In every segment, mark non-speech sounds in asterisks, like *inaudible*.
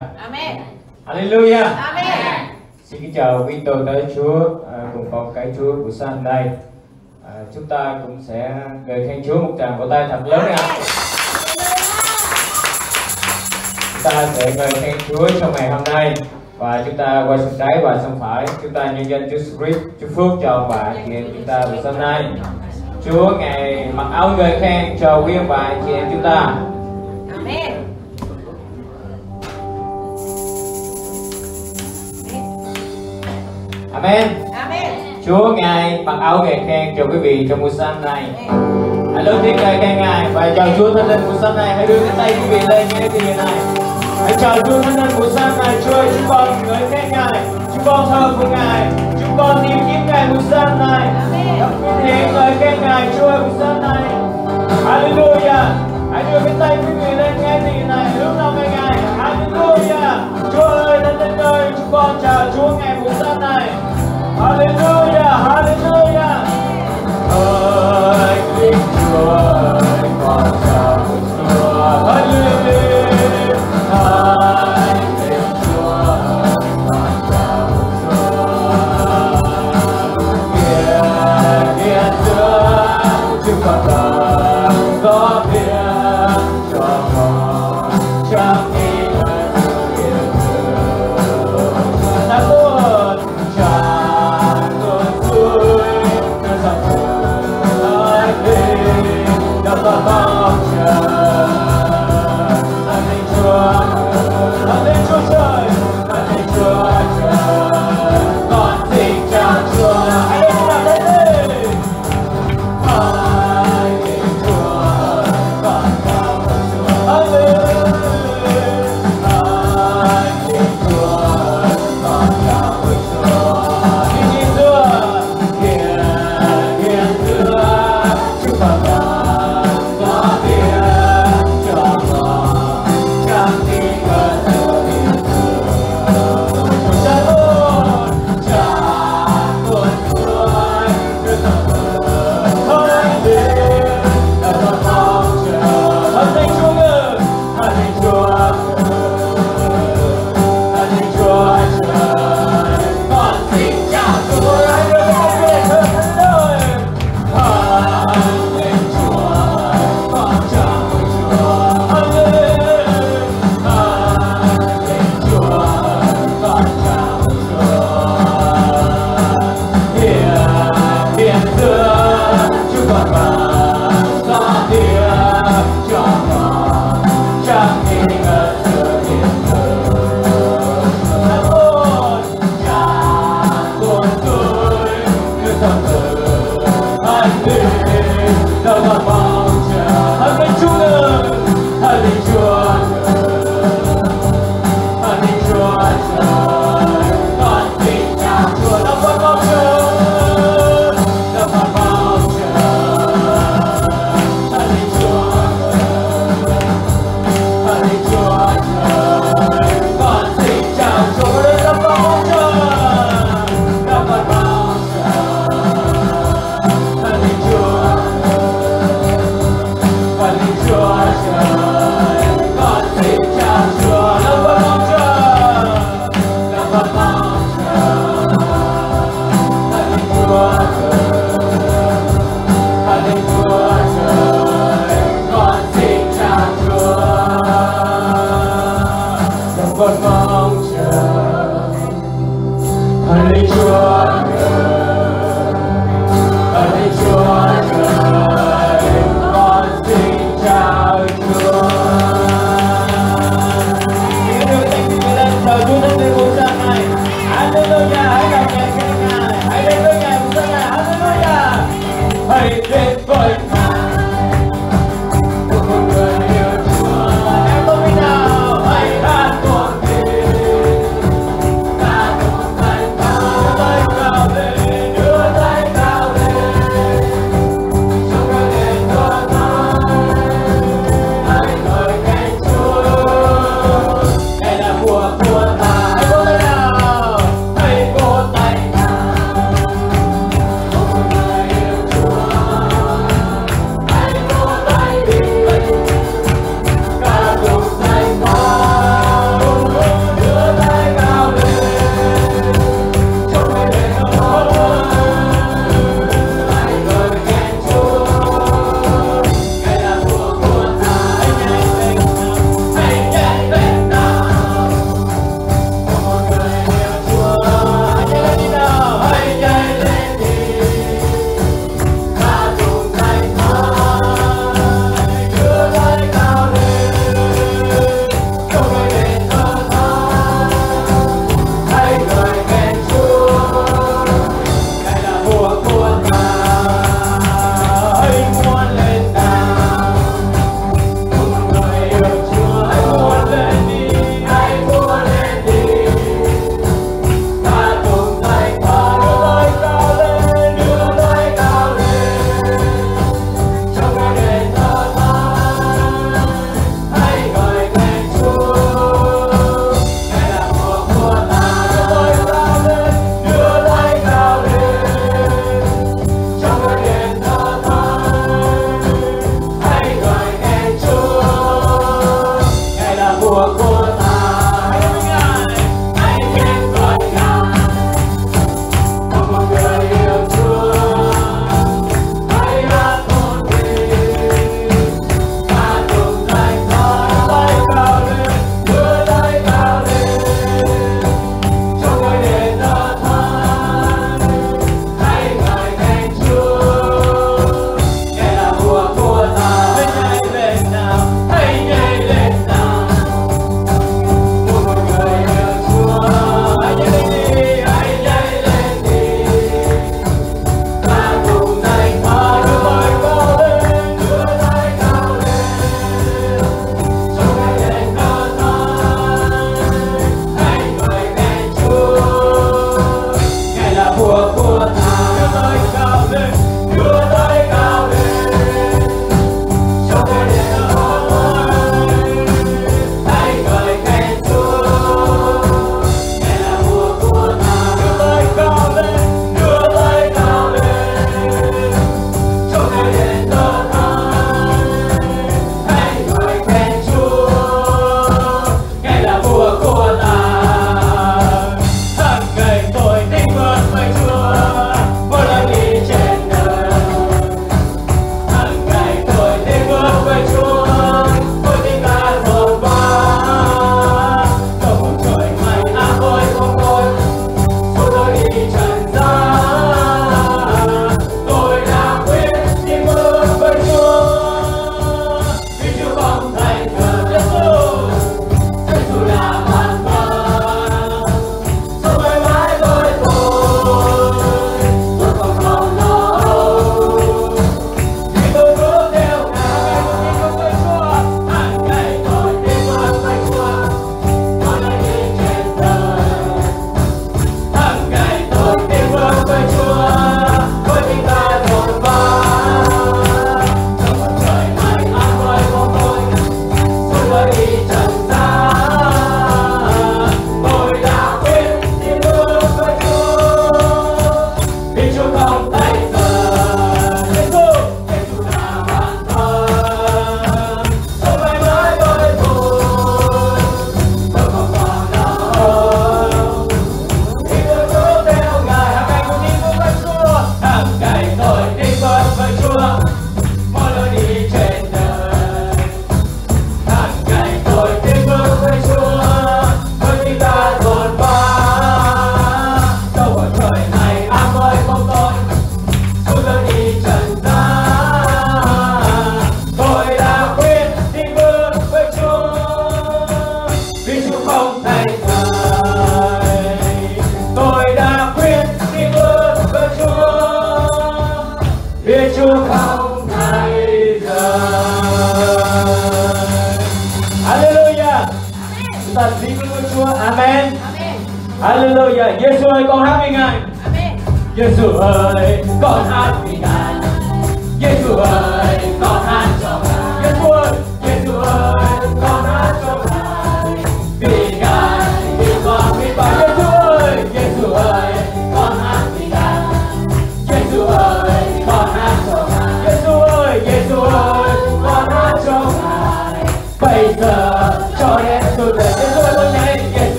Amen. Hallelujah. Amen. Xin kính chào quý tôi tới Chúa à, cùng con cái Chúa buổi sáng nay. À, chúng ta cũng sẽ gửi khen Chúa một tràng vỗ tay thật lớn nha. Chúng ta sẽ gửi khen Chúa trong ngày hôm nay và chúng ta quay sang trái và sang phải chúng ta nhân danh Chúa Christ chúc phước cho ông bà chị em chúng ta buổi sáng nay. Chúa ngày mặc áo ngợi khen cho quý ông bà chị em chúng ta. Amen. Amen. Chúa ngài mặc áo ngợi khen cho quý vị trong buổi sáng nay. Hãy lớn tiếng ngợi khen Ngài và chào Chúa thánh linh buổi sáng này. Hãy đưa cái tay quý vị lên nghe tiếng này. Hãy chào Chúa thánh linh buổi sáng này. Chúa ơi, chúng con ngợi khen Ngài. Chúng con thờ của Ngài. Chúng con tìm kiếm Ngài buổi sáng này. Quý vị ngợi khen Ngài. Chúa ơi, buổi sáng này. Hallelujah. Hãy đưa cái tay quý vị lên nghe tiếng người này. Hướng nào về Ngài. Hallelujah. Chúa ơi, thánh linh ơi, chúng con chào Chúa ngày buổi sáng này. Hallelujah. Hallelujah. Ơi Kính Chúa ơi, con chào Chúa. Hallelujah. Hãy Kính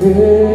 yeah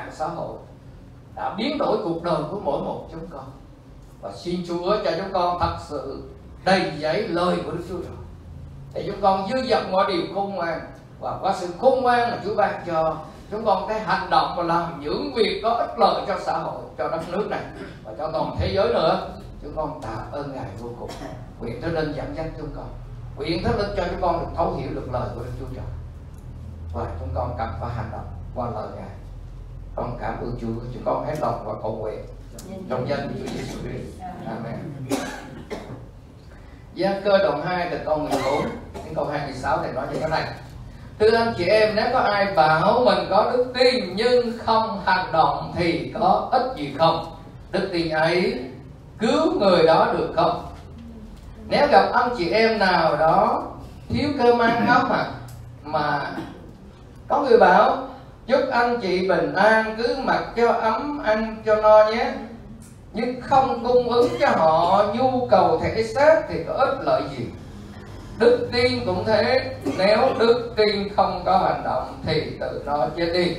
nạn xã hội đã biến đổi cuộc đời của mỗi một chúng con. Và xin Chúa cho chúng con thật sự đầy dẫy lời của Đức Chúa Trời. Để chúng con dư dật mọi điều khôn ngoan. Và qua sự khôn ngoan mà Chúa ban cho, chúng con cái hành động và làm những việc có ích lợi cho xã hội, cho đất nước này, và cho toàn thế giới nữa. Chúng con tạ ơn ngài vô cùng. Nguyện thánh linh dẫn dắt chúng con. Nguyện thánh linh cho chúng con được thấu hiểu được lời của đức chúa trời. Và chúng con cần phải hành động qua lời ngài con cảm ơn chúa. Chúng con hết lòng và cầu nguyện. Trong danh của chúa giêsu christ. Amen. Gia cơ đoạn 2 từ câu 14 đến câu 26 thì nói như thế này. Thưa anh chị em nếu có ai bảo mình có đức tin nhưng không hành động thì có ích gì không? Đức tin ấy cứu người đó được không? Nếu gặp anh chị em nào đó thiếu cơm ăn áo mặc mà có người bảo chúc anh chị bình an, cứ mặc cho ấm ăn cho no nhé. Nhưng không cung ứng cho họ nhu cầu thể xác thì có ích lợi gì? Đức tin cũng thế. Nếu đức tin không có hành động thì tự nó chết đi.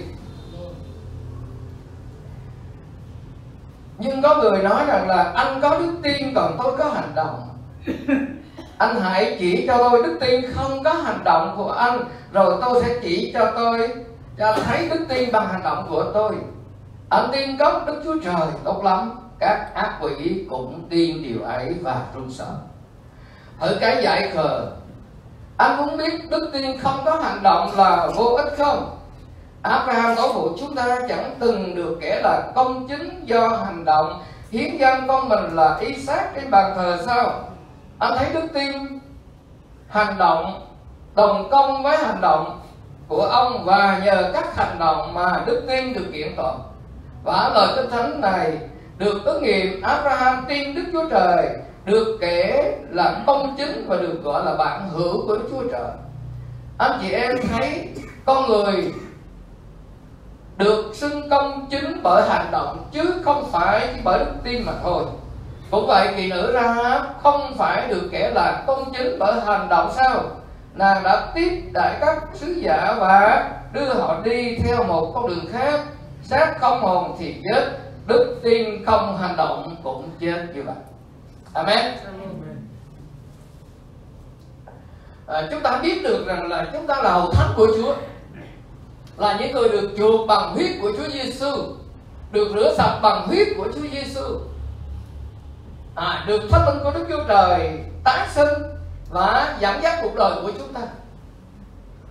Nhưng có người nói rằng là anh có đức tin còn tôi có hành động. *laughs* Anh hãy chỉ cho tôi đức tin không có hành động của anh, rồi tôi sẽ chỉ cho tôi cho thấy đức tin bằng hành động của tôi. Anh tin có đức chúa trời tốt lắm, các ác quỷ cũng tin điều ấy và run sợ thử cái giải khờ. Anh muốn biết đức tin không có hành động là vô ích không? Abraham tổ phụ chúng ta chẳng từng được kể là công chính do hành động, hiến dân con mình là Isaac trên bàn thờ sao? Anh thấy đức tin hành động, đồng công với hành động của ông và nhờ các hành động mà đức tin được kiện toàn và lời kinh thánh này được ứng nghiệm, Abraham tin Đức Chúa Trời được kể là công chính và được gọi là bạn hữu của Đức Chúa Trời. Anh chị em thấy con người được xưng công chính bởi hành động chứ không phải bởi đức tin mà thôi. Cũng vậy kỳ nữ ra không phải được kể là công chính bởi hành động sao? Nàng đã tiếp đại các sứ giả và đưa họ đi theo một con đường khác. Xác không hồn thì chết đức tin không hành động cũng chết như vậy amen. À, chúng ta biết được rằng là chúng ta là hậu thánh của Chúa là những người được chuộc bằng huyết của Chúa Giêsu được rửa sạch bằng huyết của Chúa Giêsu. À, được thánh linh của Đức Chúa Trời tái sinh và dẫn dắt cuộc đời của chúng ta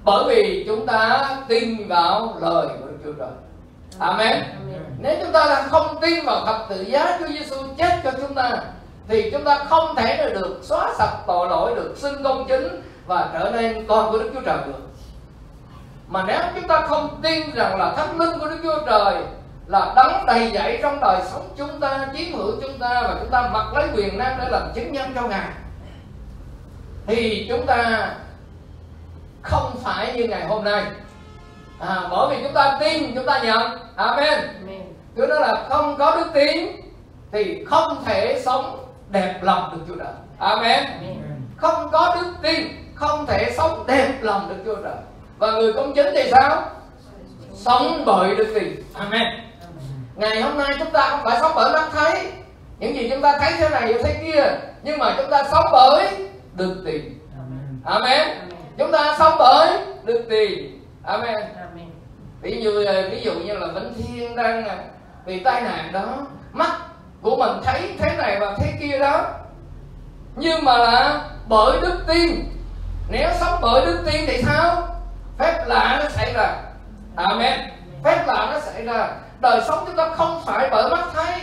bởi vì chúng ta tin vào lời của Đức Chúa Trời Amen. Nếu chúng ta là không tin vào thập tự giá Chúa Giêsu chết cho chúng ta thì chúng ta không thể được xóa sạch tội lỗi được xưng công chính và trở nên con của Đức Chúa Trời được. Mà nếu chúng ta không tin rằng là thánh linh của Đức Chúa Trời là đấng đầy dẫy trong đời sống chúng ta, chiếm hữu chúng ta và chúng ta mặc lấy quyền năng để làm chứng nhân cho Ngài thì chúng ta không phải như ngày hôm nay. À, bởi vì chúng ta tin chúng ta nhận. Amen. Chúa nói là không có đức tin thì không thể sống đẹp lòng được Chúa Trời. Amen. Không có đức tin không thể sống đẹp lòng được Chúa Trời. Và người công chính thì sao? Sống bởi đức tin. Amen. Ngày hôm nay chúng ta không phải sống bởi mắt thấy. Những gì chúng ta thấy thế này thế kia. Nhưng mà chúng ta sống bởi đức tin. Amen. Chúng ta sống bởi đức tin. Amen. Ví dụ ví dụ như là vĩnh thiên đang bị tai nạn đó mắt của mình thấy thế này và thế kia đó. Nhưng mà là bởi đức tin. Nếu sống bởi đức tin thì sao? Phép lạ nó xảy ra. Amen. Phép lạ nó xảy ra. Đời sống chúng ta không phải bởi mắt thấy.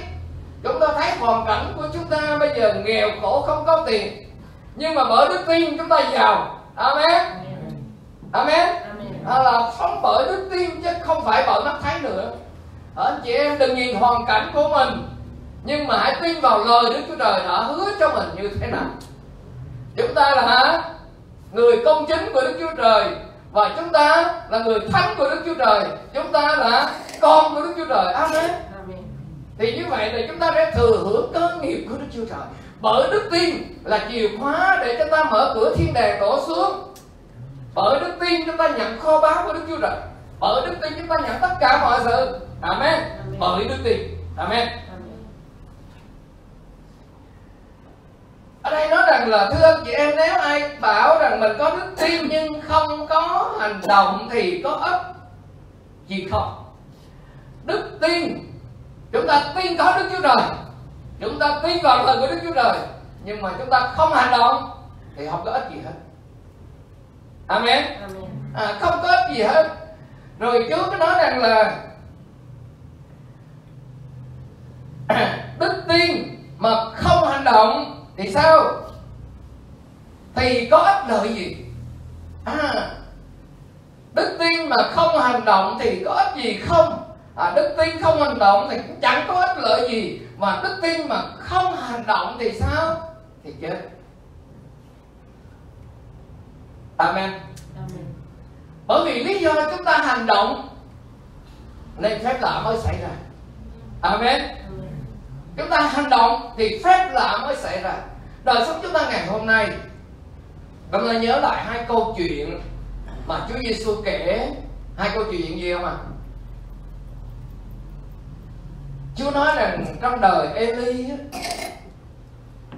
Chúng ta thấy hoàn cảnh của chúng ta bây giờ nghèo khổ không có tiền nhưng mà bởi đức tin chúng ta giàu amen. Amen. À, là sống bởi đức tin chứ không phải bởi mắt thấy nữa. À, anh chị em đừng nhìn hoàn cảnh của mình. Nhưng mà hãy tin vào lời Đức Chúa Trời đã hứa cho mình như thế nào. Chúng ta là hả? Người công chính của Đức Chúa Trời. Và chúng ta là người thánh của Đức Chúa Trời. Chúng ta là con của Đức Chúa Trời. Amen. Amen. thì như vậy thì chúng ta sẽ thừa hưởng cơ nghiệp của Đức Chúa Trời bởi đức tin là chìa khóa để chúng ta mở cửa thiên đàng đổ xuống. Bởi đức tin chúng ta nhận kho báu của Đức Chúa Trời. Bởi đức tin chúng ta nhận tất cả mọi sự. Amen. Bởi đức tin. Amen. Amen. ở đây nói rằng là thưa anh chị em nếu ai bảo rằng mình có đức tin nhưng không có hành động thì có ích gì không? Đức tin chúng ta tin có đức chúa trời chúng ta tin vào lời của đức chúa trời nhưng mà chúng ta không hành động thì không có ích gì hết. Amen. Amen. à, không có ích gì hết. Rồi chúa có nói rằng là *clears throat* đức tin mà không hành động thì sao? Thì có ích lợi gì? À, đức tin mà không hành động thì có ích gì không? À, đức tin không hành động thì cũng chẳng có ích lợi gì mà đức tin mà không hành động thì sao? Thì chết. Amen. Amen. bởi vì lý do chúng ta hành động nên phép lạ mới xảy ra. Amen. Chúng ta hành động thì phép lạ mới xảy ra. Đời sống chúng ta ngày hôm nay chúng ta nhớ lại hai câu chuyện mà Chúa Giêsu kể. Hai câu chuyện gì không ạ Chúa nói rằng trong đời Eli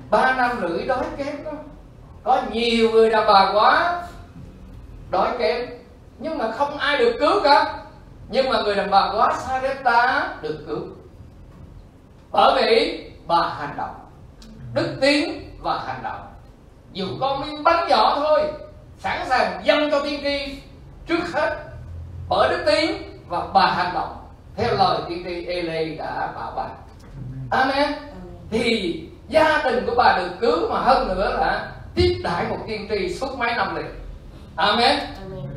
ba năm rưỡi đói kém đó. Có nhiều người đàn bà quá đói kém, nhưng mà không ai được cứu cả. Nhưng mà người đàn bà quá Sarepta được cứu. Bởi vì bà hành động, đức tin và hành động. Dù con miếng bánh nhỏ thôi, sẵn sàng dâng cho tiên tri trước hết. Bởi đức tin và bà hành động theo lời tiên tri Eli đã bảo bà. Amen. Thì gia đình của bà được cứu mà hơn nữa là tiếp đãi một tiên tri suốt mấy năm liền. Amen Amen.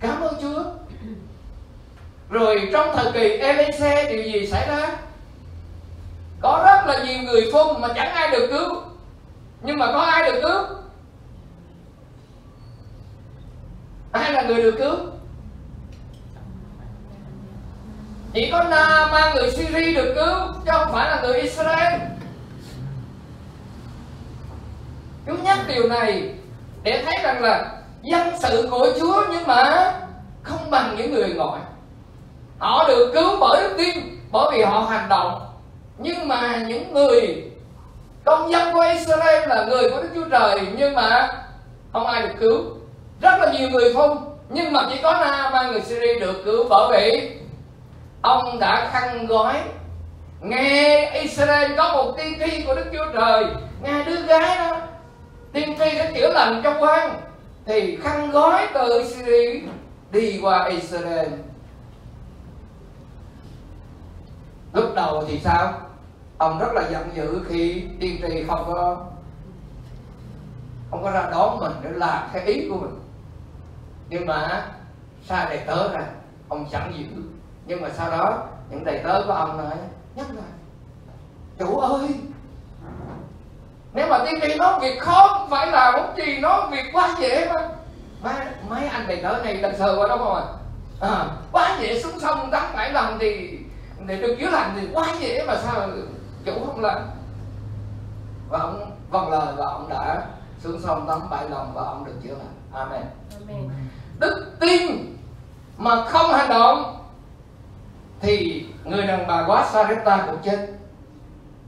cảm ơn chúa. Rồi trong thời kỳ Elise, điều gì xảy ra? Có rất là nhiều người phun mà chẳng ai được cứu. Nhưng mà có ai được cứu? Ai là người được cứu? Chỉ có Na mang người Syria được cứu, chứ không phải là người Israel. Chúng nhắc điều này để thấy rằng là dân sự của Chúa nhưng mà không bằng những người ngoại. Họ được cứu bởi đức tin, bởi vì họ hành động. Nhưng mà những người công dân của Israel là người của Đức Chúa Trời, nhưng mà không ai được cứu. Rất là nhiều người phun nhưng mà chỉ có Na mang người Syria được cứu bởi vì ông đã khăn gói. Nghe Israel có một tiên tri của Đức Chúa Trời, nghe đứa gái đó. Tiên tri đã chữa lành cho quan, thì khăn gói từ Syria đi qua Israel. Lúc đầu thì sao? Ông rất là giận dữ khi tiên tri không có không có ra đón mình, để làm theo ý của mình. Nhưng mà, sai đầy tớ ra, ông chẳng dữ nhưng mà sau đó những đầy tớ của ông nói nhắc lại. Chủ ơi nếu mà tiên tri nói việc khó không phải là một gì nó việc quá dễ mà. Mấy, mấy anh đầy tớ này lần sờ qua đâu không à? à quá dễ xuống sông tắm bảy lần thì để được chữa lành thì quá dễ mà sao chủ không làm? Và ông vâng lời và ông đã xuống sông tắm bảy lần và ông được chữa lành. Amen. Amen. đức tin mà không hành động thì người đàn bà quá Sarepta cũng chết.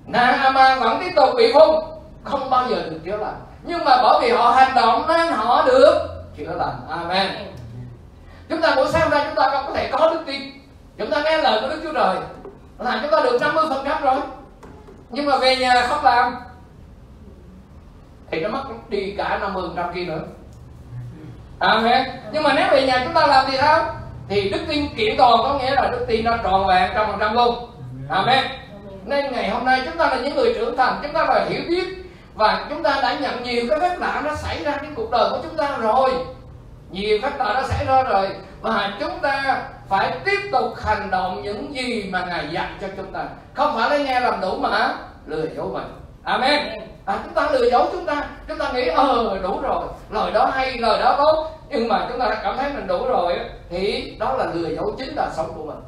Naaman vẫn tiếp tục bị hung không bao giờ được chữa lành. Nhưng mà bởi vì họ hành động nên họ được chữa lành. Amen. Chúng ta buổi sáng nay chúng ta không có thể có đức tin. Chúng ta nghe lời của Đức Chúa Trời. Làm chúng ta được 50 phần trăm rồi. Nhưng mà về nhà không làm. Thì nó mất đi cả 50 phần trăm kia nữa. Amen. Nhưng mà nếu về nhà chúng ta làm thì sao? Thì đức tin kiện toàn có nghĩa là đức tin nó tròn vẹn trăm phần trăm luôn. Amen. Nên ngày hôm nay chúng ta là những người trưởng thành, chúng ta là hiểu biết và chúng ta đã nhận nhiều cái phép lạ nó xảy ra trong cuộc đời của chúng ta rồi. nhiều phép lạ đã xảy ra rồi và chúng ta phải tiếp tục hành động những gì mà ngài dặn cho chúng ta không phải lấy nghe làm đủ mà lừa dối mình amen à, chúng ta lừa dối chúng ta. Chúng ta nghĩ ờ đủ rồi. Lời đó hay lời đó tốt. Nhưng mà chúng ta cảm thấy mình đủ rồi thì đó là lừa dối chính là sống của mình.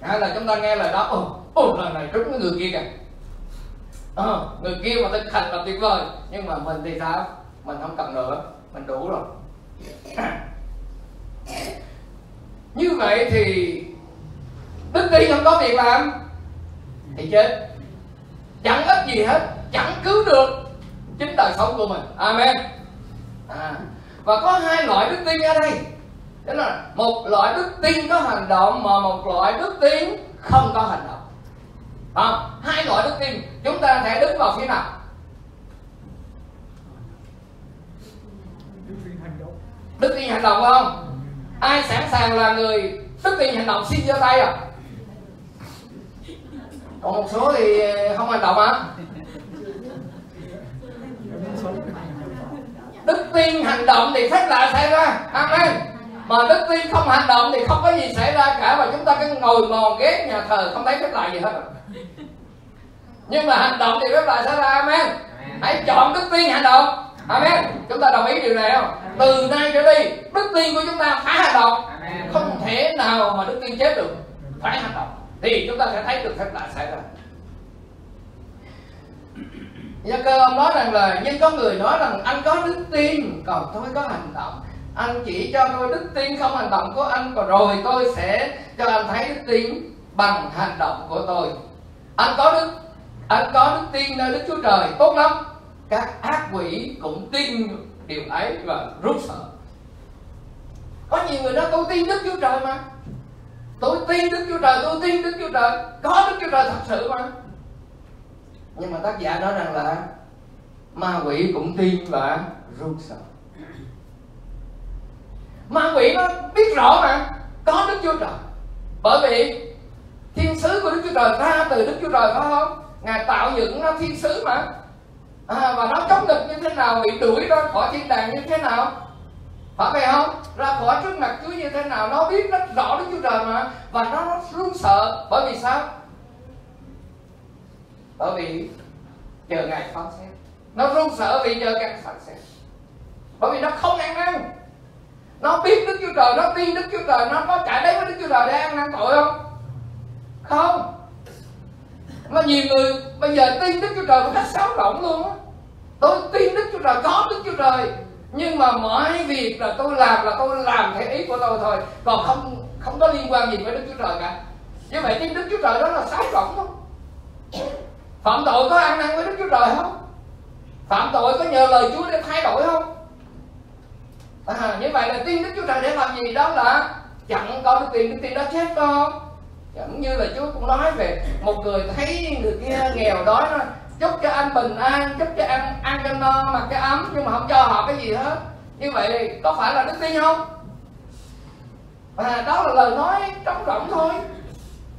Hay là chúng ta nghe lời đó ồ ồ lời này trúng với người kia kìa. À, người kia mà thực hành là tuyệt vời. Nhưng mà mình thì sao? Mình không cần nữa mình đủ rồi. Như vậy thì đức tin không có việc làm thì chết chẳng ích gì hết chẳng cứu được chính đời sống của mình. Amen. À, và có hai loại đức tin ở đây. Đó là một loại đức tin có hành động mà một loại đức tin không có hành động. À, hai loại đức tin chúng ta sẽ đứng vào phía nào? Đức tin hành động không? Ai sẵn sàng là người đức tin hành động xin giơ tay à? Còn một số thì không hành động hả đức tin hành động thì phép lạ xảy ra. Amen. Mà đức tin không hành động thì không có gì xảy ra cả và chúng ta cứ ngồi mòn ghét nhà thờ không thấy phép lạ gì hết. Nhưng mà hành động thì phép lạ xảy ra. Amen. Hãy chọn đức tin hành động. Amen. Chúng ta đồng ý điều này không? Từ nay trở đi đức tin của chúng ta phải hành động. Không thể nào mà đức tin chết được. Phải hành động thì chúng ta sẽ thấy được phép lạ xảy ra. *clears throat* Gia cơ ông nói rằng là, nhưng có người nói rằng anh có đức tin, còn tôi có hành động. Anh chỉ cho tôi đức tin không hành động của anh, còn rồi tôi sẽ cho anh thấy đức tin bằng hành động của tôi. Anh có đức, anh có đức tin nơi đức chúa trời, tốt lắm. Các ác quỷ cũng tin điều ấy và rút sợ. Có nhiều người nói tôi tin đức chúa trời mà tôi tin đức chúa trời tôi tin đức chúa trời. Có đức chúa trời thật sự mà. Nhưng mà tác giả nói rằng là ma quỷ cũng tin và run sợ. Ma quỷ nó biết rõ mà có đức chúa trời. Bởi vì thiên sứ của đức chúa trời ra từ đức chúa trời phải không? Ngài tạo dựng nó thiên sứ mà. À, và nó chống nghịch như thế nào bị đuổi ra khỏi thiên đàng như thế nào phải vậy không? Ra khỏi trước mặt chúa như thế nào nó biết rất rõ đức chúa trời mà và nó, nó run sợ. Bởi vì sao? Bởi vì chờ ngày phán xét. Nó run sợ vì chờ ngày phán xét. Bởi vì nó không ăn năn. Nó biết đức chúa trời nó tin đức chúa trời nó có chạy đấy với đức chúa trời để ăn năn tội không? Không. Mà nhiều người bây giờ tin đức chúa trời một cách xáo động luôn á. Tôi tin đức chúa trời có đức chúa trời nhưng mà mọi việc là tôi làm là tôi làm theo ý của tôi thôi. Còn không không có liên quan gì với đức chúa trời cả. Như vậy tin đức chúa trời đó là sái động không? Phạm tội có ăn năn với đức chúa trời không? Phạm tội có nhờ lời chúa để thay đổi không? À, như vậy là tin đức chúa trời để làm gì? Đó là chẳng có được tiền đức tin đó chết con giống như là chúa cũng nói về một người thấy người kia nghèo đói đó chúc cho anh bình an chúc cho anh ăn cho no mặc cái ấm nhưng mà không cho họ cái gì hết. Như vậy có phải là đức tin không? Và đó là lời nói trống rỗng thôi.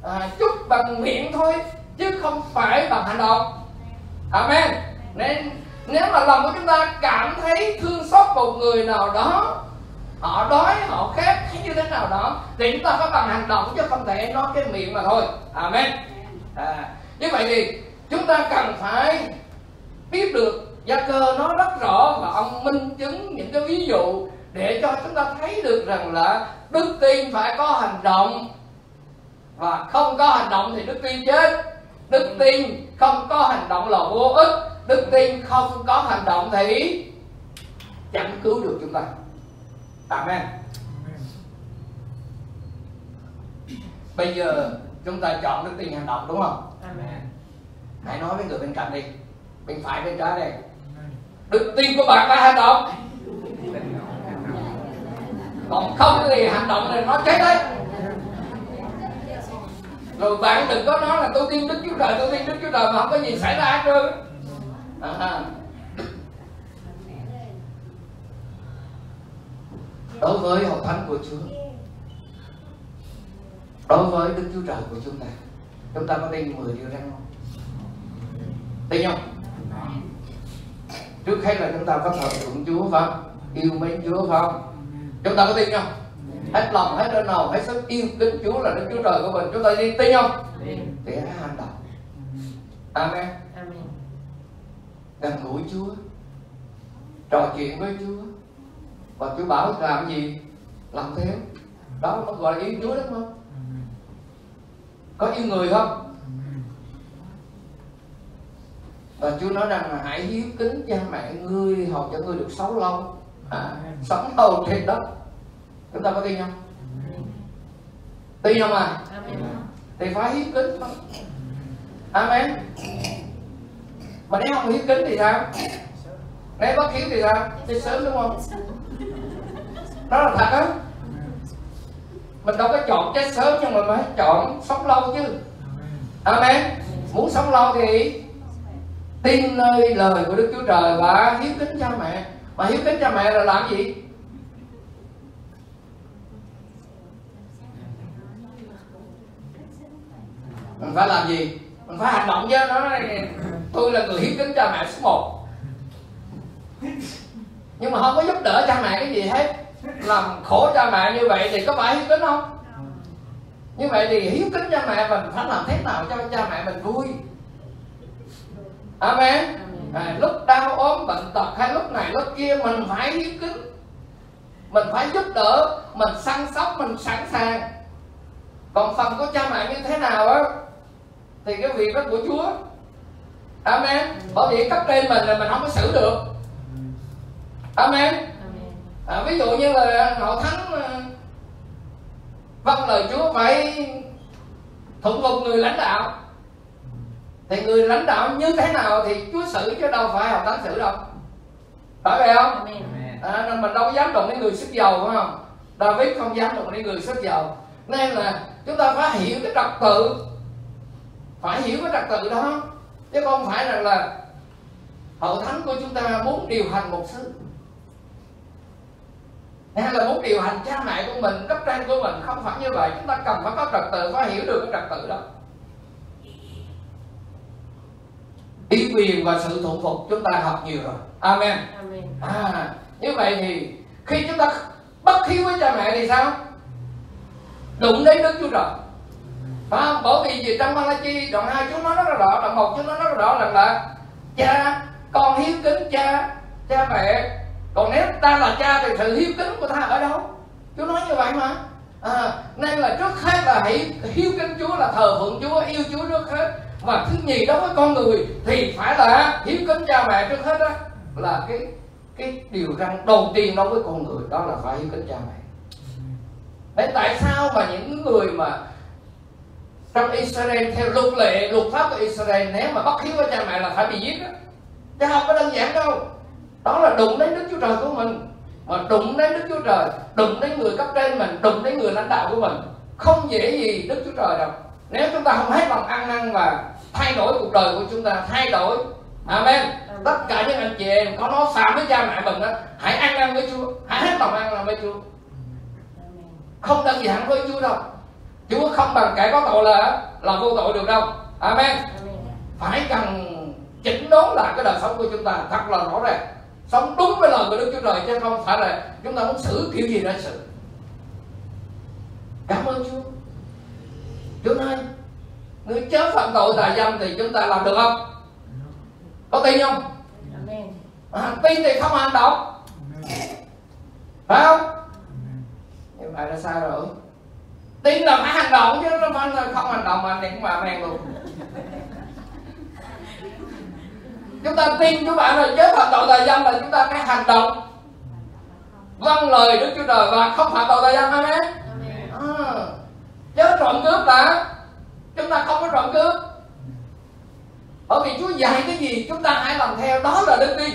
À, chúc bằng miệng thôi chứ không phải bằng hành động. Amen. Nên nếu mà lòng của chúng ta cảm thấy thương xót một người nào đó họ đói họ khát hay như thế nào đó thì chúng ta phải bằng hành động chứ không thể nói cái miệng mà thôi. Amen. À, như vậy thì chúng ta cần phải biết được gia cơ nói rất rõ và ông minh chứng những cái ví dụ để cho chúng ta thấy được rằng là đức tin phải có hành động. Và không có hành động thì đức tin chết. Đức tin không có hành động là vô ích. Đức tin không có hành động thì chẳng cứu được chúng ta. Amen. Bây giờ chúng ta chọn đức tin hành động đúng không? Amen hãy nói với người bên cạnh đi. Bên phải bên trái đây. Đức tin của bạn phải hành động. Còn không thì hành động thì nó chết đấy. Rồi bạn đừng có nói là tôi tin đức chúa trời tôi tin đức chúa trời mà không có gì xảy ra hết trơn. À. đối với hội thánh của chúa đối với đức chúa trời của chúng ta chúng ta có tin 10 điều răn không tin không trước hết là chúng ta phải thờ phượng Chúa phải không? yêu mến Chúa phải không chúng ta có tin không hết lòng hết đơn đầu hết sức yêu kính Chúa là Đức Chúa Trời của mình. Chúng ta đi tin không thì hãy hành động Amen. Gần gũi Chúa trò chuyện với Chúa. Và Chúa bảo làm gì? Làm theo. Đó nó gọi là yêu Chúa đúng không? Có yêu người không và Chúa nói rằng là hãy hiếu kính cha mẹ ngươi hầu cho ngươi được sống lâu. À, sống lâu trên đất. Chúng ta có tin không? Tin không à? Thì phải hiếu kính thôi. Amen. Mà nếu không hiếu kính thì sao? Nếu bất hiếu thì sao? Chết sớm đúng không? Đó là thật á. Mình đâu có chọn chết sớm nhưng mà phải chọn sống lâu chứ. Amen. Muốn sống lâu thì tin nơi lời của đức chúa trời và hiếu kính cha mẹ. Mà hiếu kính cha mẹ là làm gì? Mình phải làm gì? Mình phải hành động chứ nó tôi là người hiếu kính cha mẹ số một. Nhưng mà không có giúp đỡ cha mẹ cái gì hết. Làm khổ cha mẹ như vậy thì có phải hiếu kính không? Như vậy thì hiếu kính cha mẹ mình phải làm thế nào cho cha mẹ mình vui? Amen. À, lúc đau ốm bệnh tật hay lúc này lúc kia mình phải hiếu kính. Mình phải giúp đỡ mình săn sóc mình sẵn sàng. Còn phần của cha mẹ như thế nào á thì cái việc đó của chúa. Amen. Bởi vì cấp trên mình là mình không có xử được. Amen. À, ví dụ như là họ thắng ờ, vâng lời chúa phải thuận phục người lãnh đạo thì người lãnh đạo như thế nào thì chúa xử chứ đâu phải họ thắng xử đâu. Phải vậy không? À, nên mình đâu có dám đụng đến người sức giàu phải không? David không dám đụng đến người sức giàu nên là chúng ta phải hiểu cái trật tự. Phải hiểu cái trật tự đó. Chứ không phải rằng là hậu thánh của chúng ta muốn điều hành một xứ. Hay là muốn điều hành cha mẹ của mình cấp trên của mình. Không phải như vậy. Chúng ta cần phải có trật tự phải hiểu được cái trật tự đó ý quyền và sự thuận phục chúng ta học nhiều rồi. Amen. À như vậy thì khi chúng ta bất hiếu với cha mẹ thì sao? Đụng đến đức chúa trời. Phải không? Bởi vì gì? Trong Malachi đoạn hai chúng nói rất là rõ đoạn một chúng nói rất là rõ rằng là cha con hiếu kính cha cha mẹ. Còn nếu ta là cha thì sự hiếu kính của ta ở đâu? Chúa nói như vậy mà. À, nên là trước hết là hãy hiếu kính chúa là thờ phượng chúa yêu chúa trước hết và thứ nhì đối với con người thì phải là hiếu kính cha mẹ trước hết đó là cái cái điều răn đầu tiên đối với con người, đó là phải hiếu kính cha mẹ. Đấy, tại sao mà những người mà trong Israel, theo luật lệ, luật pháp của Israel, nếu mà bất hiếu với cha mẹ là phải bị giết đó chứ không có đơn giản đâu. Đó là đụng đến Đức Chúa Trời của mình, mà đụng đến Đức Chúa Trời, đụng đến người cấp trên mình, đụng đến người lãnh đạo của mình, không dễ gì Đức Chúa Trời đâu. Nếu chúng ta không hết lòng ăn năn và thay đổi cuộc đời của chúng ta thay đổi. Amen. Tất cả những anh chị em có nói phạm với cha mẹ mình đó hãy ăn năn với Chúa hãy hết lòng ăn năn với Chúa. Không đơn giản với Chúa đâu. Chúa không bằng kẻ có tội là là vô tội được đâu. Amen. Phải cần chỉnh đốn lại cái đời sống của chúng ta thật là rõ ràng. Sống đúng với lời của Đức Chúa Trời chứ không phải là chúng ta muốn xử kiểu gì đó xử. Cảm ơn Chúa. Chúa nói người chớ phạm tội tà dâm thì chúng ta làm được không? Có tin không? À, tin thì không hành động. Phải không? Như vậy là sao rồi? Tin là phải hành động chứ là không hành động mà thì cũng mà men luôn. Chúng ta tin các bạn rồi chớ phạm tội tà dâm là chúng ta phải hành động. Vâng lời đức chúa trời và không phạm tội tà dâm amen. À, chớ trộm cướp là chúng ta không có trộm cướp bởi vì chúa dạy cái gì chúng ta hãy làm theo đó là đức tin.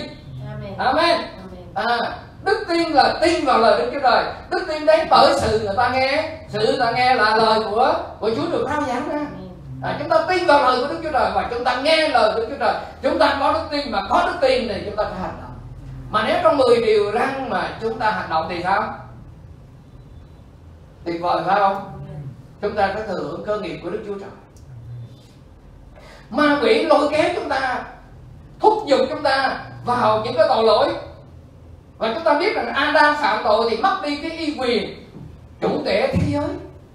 Amen. À, đức tin là tin vào lời đức chúa trời. Đức tin đến bởi sự người ta nghe. Sự người ta nghe là lời của của chúa được rao giảng ra. À, chúng ta tin vào lời của đức chúa trời và chúng ta nghe lời của đức chúa trời. Chúng ta có đức tin mà có đức tin thì chúng ta phải hành động. Mà nếu trong 10 điều răn mà chúng ta hành động thì sao? Tuyệt vời phải không chúng ta có thừa hưởng cơ nghiệp của đức chúa trời. Ma quỷ lôi kéo chúng ta, thúc giục chúng ta vào những cái tội lỗi. Và chúng ta biết rằng Adam phạm tội thì mất đi cái y quyền chủ tể thế giới.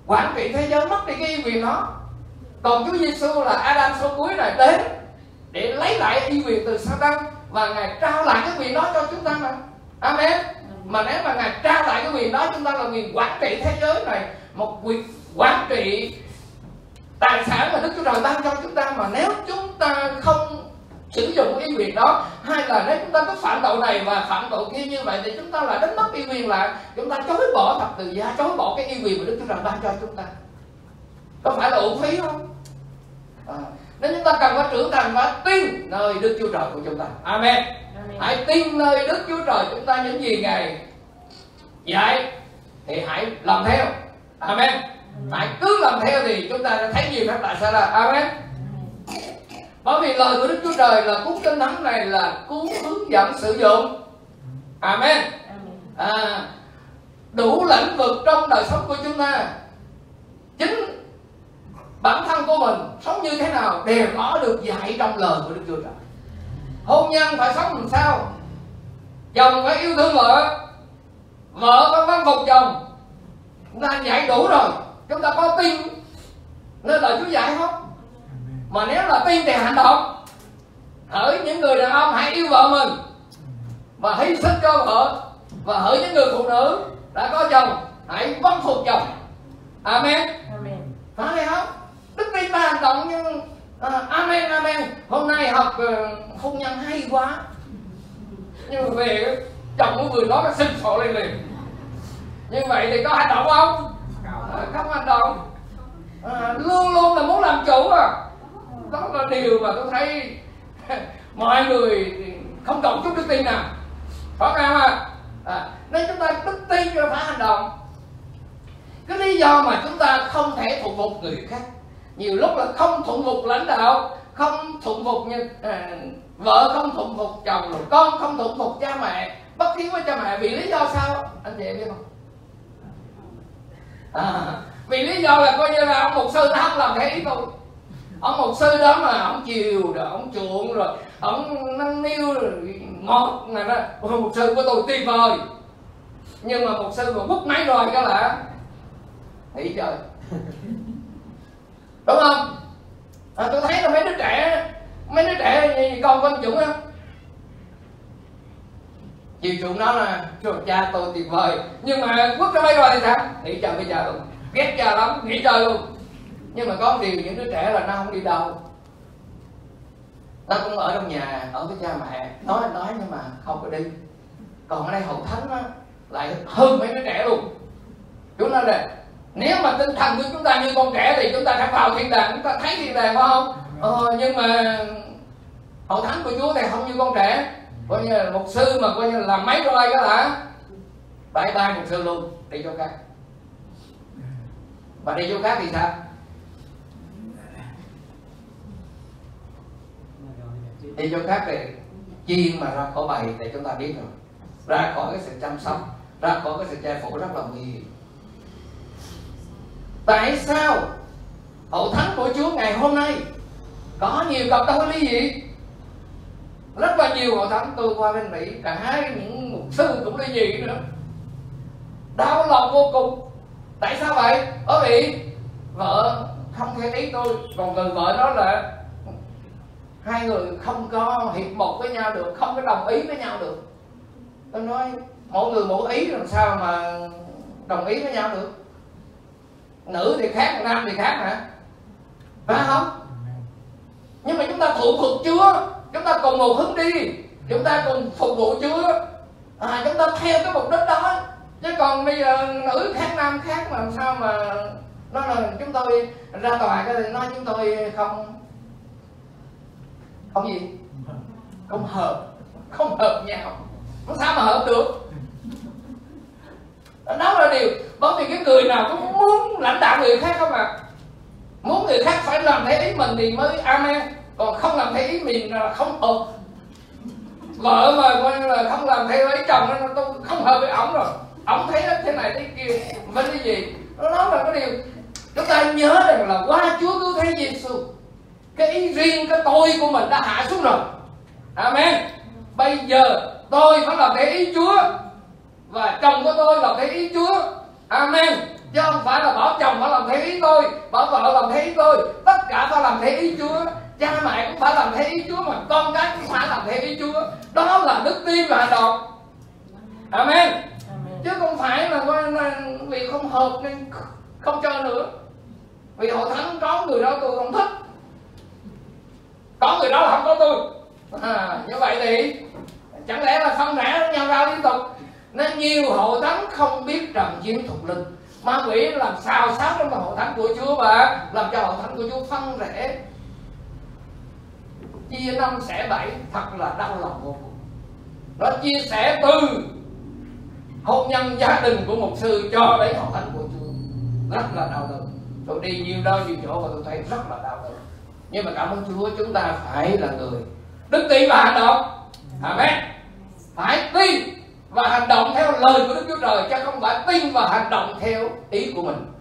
Quản trị thế giới mất đi cái y quyền đó. Còn Chúa Giêsu là Adam số cuối này đến để lấy lại y quyền từ Satan và ngài trao lại cái quyền đó cho chúng ta mà. Amen. Mà nếu mà ngài trao lại cái quyền đó, chúng ta là quyền quản trị thế giới này, một quyền quản trị tài sản mà Đức Chúa Trời ban cho chúng ta mà nếu chúng ta không sử dụng cái quyền đó hay là nếu chúng ta có phạm tội này và phạm tội kia như vậy thì chúng ta lại đánh mất y quyền lại. Chúng ta chối bỏ thập tự giá chối bỏ cái y quyền mà Đức Chúa Trời ban cho chúng ta. Có phải là uổng phí không? À, nên chúng ta cần phải trưởng thành và tin nơi Đức Chúa Trời của chúng ta. Amen. Hãy tin nơi Đức Chúa Trời chúng ta những gì Ngài dạy thì hãy làm theo. Amen phải cứ làm theo thì chúng ta sẽ thấy nhiều phép lạ xảy ra Amen. Bởi vì lời của Đức Chúa Trời là cuốn kinh thánh này là cuốn hướng dẫn sử dụng. Amen. À, đủ lĩnh vực trong đời sống của chúng ta. Chính bản thân của mình sống như thế nào đều có được dạy trong lời của Đức Chúa Trời. Hôn nhân phải sống làm sao? Chồng phải yêu thương vợ. Vợ phải văn phục chồng. Chúng ta dạy đủ rồi chúng ta có tin nên lời Chúa dạy không? Mà nếu là tin thì hành động. Hỡi những người đàn ông hãy yêu vợ mình và hy sinh cho vợ. Và hỡi những người phụ nữ đã có chồng hãy vâng phục chồng. Amen. Phải không? Đức tin ta hành động nhưng à, amen amen. Hôm nay học uh, hôn nhân hay quá. Nhưng mà về chồng của người đó nó sinh sộ lên liền. Như vậy thì có hành động không Ờ, không hành động. À, luôn luôn là muốn làm chủ à. Đó là điều mà tôi thấy *laughs* mọi người không còn chút đức tin nào. Phải không à? à nên chúng ta đức tin cho phải hành động. Cái lý do mà chúng ta không thể phục vụ người khác nhiều lúc là không thuận phục lãnh đạo không thuận phục như à, vợ không thuận phục chồng con không thuận phục cha mẹ bất hiếu với cha mẹ. Vì lý do sao? Anh chị biết không? À, vì lý do là coi như là ông mục sư nó không làm theo ý tôi ông mục sư đó mà ông chiều rồi ông chuộng rồi ông nâng niu rồi ngọt này đó. Ông mục sư của tôi tuyệt vời. Nhưng mà mục sư mà quất máy rồi cái là nghĩ trời đúng không? À, tôi thấy là mấy đứa trẻ mấy đứa trẻ như con con dũng á chiều chuộng nó là trời cha tôi tuyệt vời. Nhưng mà quất ra bay rồi thì sao? Nghĩ trời bây giờ luôn. Ghét cha lắm nghĩ trời luôn. Nhưng mà có một điều những đứa trẻ là nó không đi đâu. Nó cũng ở trong nhà ở với cha mẹ. Nói nói nhưng mà không có đi. Còn ở đây hậu thánh á lại hơn mấy đứa trẻ luôn. Chúng nói là nếu mà tinh thần của chúng ta như con trẻ thì chúng ta sẽ vào thiên đàng. Chúng ta thấy thiên đàng phải không? Ờ, nhưng mà hậu thánh của chúa thì không như con trẻ coi như là một sư mà coi như là làm mấy roi cái là bye bye một sư luôn, đi chỗ khác. Và đi chỗ khác thì sao? Đi chỗ khác thì chiên mà ra khỏi bầy thì chúng ta biết rồi. Ra khỏi cái sự chăm sóc, ra khỏi cái sự che phủ rất là nguy hiểm. Tại sao hậu thánh của chúa ngày hôm nay có nhiều cặp đôi ly dị rất là nhiều hội thánh, tôi qua bên mỹ, cả hai những mục sư cũng ly dị nữa đau lòng vô cùng. Tại sao vậy? Ở vì vợ không theo ý tôi, còn người vợ đó là hai người không có hiệp một với nhau được, không có đồng ý với nhau được. Tôi nói, mỗi người mỗi ý, làm sao mà đồng ý với nhau được? Nữ thì khác, nam thì khác hả? Phải không? Nhưng mà chúng ta thụ thuộc chưa chúng ta cùng một hướng đi. Chúng ta cùng phục vụ chúa. À, chúng ta theo cái mục đích đó. Chứ còn bây giờ nữ khác nam khác mà làm sao mà nó là chúng tôi ra tòa cái thì nói chúng tôi không không gì? Không hợp. Không hợp nhau. Nó sao mà hợp được. Đó là điều. Bởi vì cái người nào cũng muốn lãnh đạo người khác không à. Muốn người khác phải làm theo ý mình thì mới amen còn không làm theo ý mình là không hợp. Vợ mà coi như là không làm theo ý chồng nên tôi không hợp với ổng rồi. Ổng thấy thế này thế kia vấn cái gì? Nó nói là cái điều, chúng ta nhớ rằng là qua Chúa cứu thế Giêsu, cái ý riêng cái tôi của mình đã hạ xuống rồi. Amen. Bây giờ tôi phải làm theo ý Chúa và chồng của tôi làm theo ý Chúa. Amen. Chứ không phải là bảo chồng phải làm theo ý tôi, bảo vợ làm theo ý tôi. Tất cả phải làm theo ý Chúa cha mẹ cũng phải làm theo ý Chúa mà con cái cũng phải làm theo ý Chúa. Đó là đức tin và hành động. Amen. Chứ không phải là, vì không hợp nên không chơi nữa. Vì hội thánh có người đó tôi không thích. Có người đó là không có tôi. À, như vậy thì chẳng lẽ là không rẽ nhau ra liên tục? Nên nhiều hội thánh không biết rằng chiến thuộc linh ma quỷ làm xào xáo trong hội thánh của Chúa và làm cho hội thánh của Chúa phân rẽ chia năm sẻ bảy thật là đau lòng vô cùng. Nó chia sẻ từ hôn nhân gia đình của một sư cho đến họ thánh của Chúa. Rất là đau đớn. Tôi đi nhiều nơi, nhiều chỗ và tôi thấy rất là đau đớn. Nhưng mà cảm ơn Chúa, chúng ta phải là người đức tin và hành động. Amen. Phải tin và hành động theo lời của Đức Chúa Trời, chứ không phải tin và hành động theo ý của mình.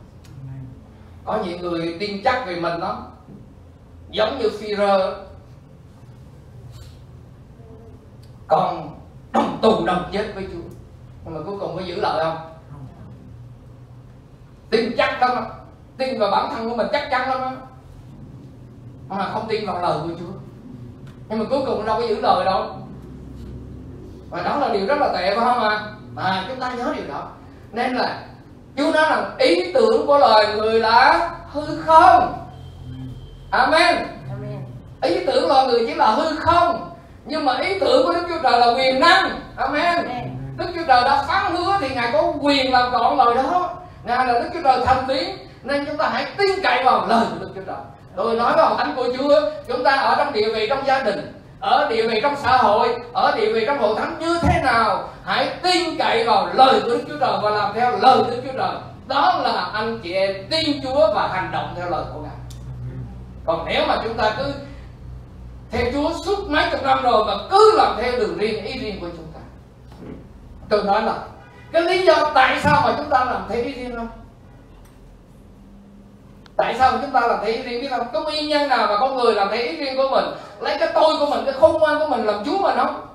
Có những người tin chắc về mình đó giống như phi rơ còn đồng tù đồng chết với Chúa. Nhưng mà cuối cùng có giữ lợi không? Tin chắc lắm đó. tin vào bản thân của mình chắc chắn lắm đó. mà không tin vào lời của Chúa. Nhưng mà cuối cùng đâu có giữ lời đâu. Và đó là điều rất là tệ phải không ạ? Mà chúng ta nhớ điều đó. Nên là Chúa nói rằng ý tưởng của loài người là hư không. Amen. Ý tưởng loài người chỉ là hư không nhưng mà ý tưởng của Đức Chúa Trời là quyền năng. Amen. Đức Chúa Trời đã phán hứa thì Ngài có quyền làm trọn lời đó. Ngài là Đức Chúa Trời thành tiếng Nên chúng ta hãy tin cậy vào lời của Đức Chúa Trời. Tôi nói vào thánh của Chúa Chúng ta ở trong địa vị trong gia đình ở địa vị trong xã hội ở địa vị trong hội thánh như thế nào hãy tin cậy vào lời của Đức Chúa Trời và làm theo lời của Đức Chúa Trời. Đó là anh chị em tin Chúa và hành động theo lời của Ngài. Còn nếu mà chúng ta cứ theo Chúa suốt mấy chục năm rồi mà cứ làm theo đường riêng, ý riêng của chúng ta. Tôi nói là, cái lý do tại sao mà chúng ta làm theo ý riêng không? Tại sao chúng ta làm theo ý riêng biết không? Có nguyên nhân nào mà con người làm theo ý riêng của mình, lấy cái tôi của mình, cái khôn ngoan của mình làm chúa mình không?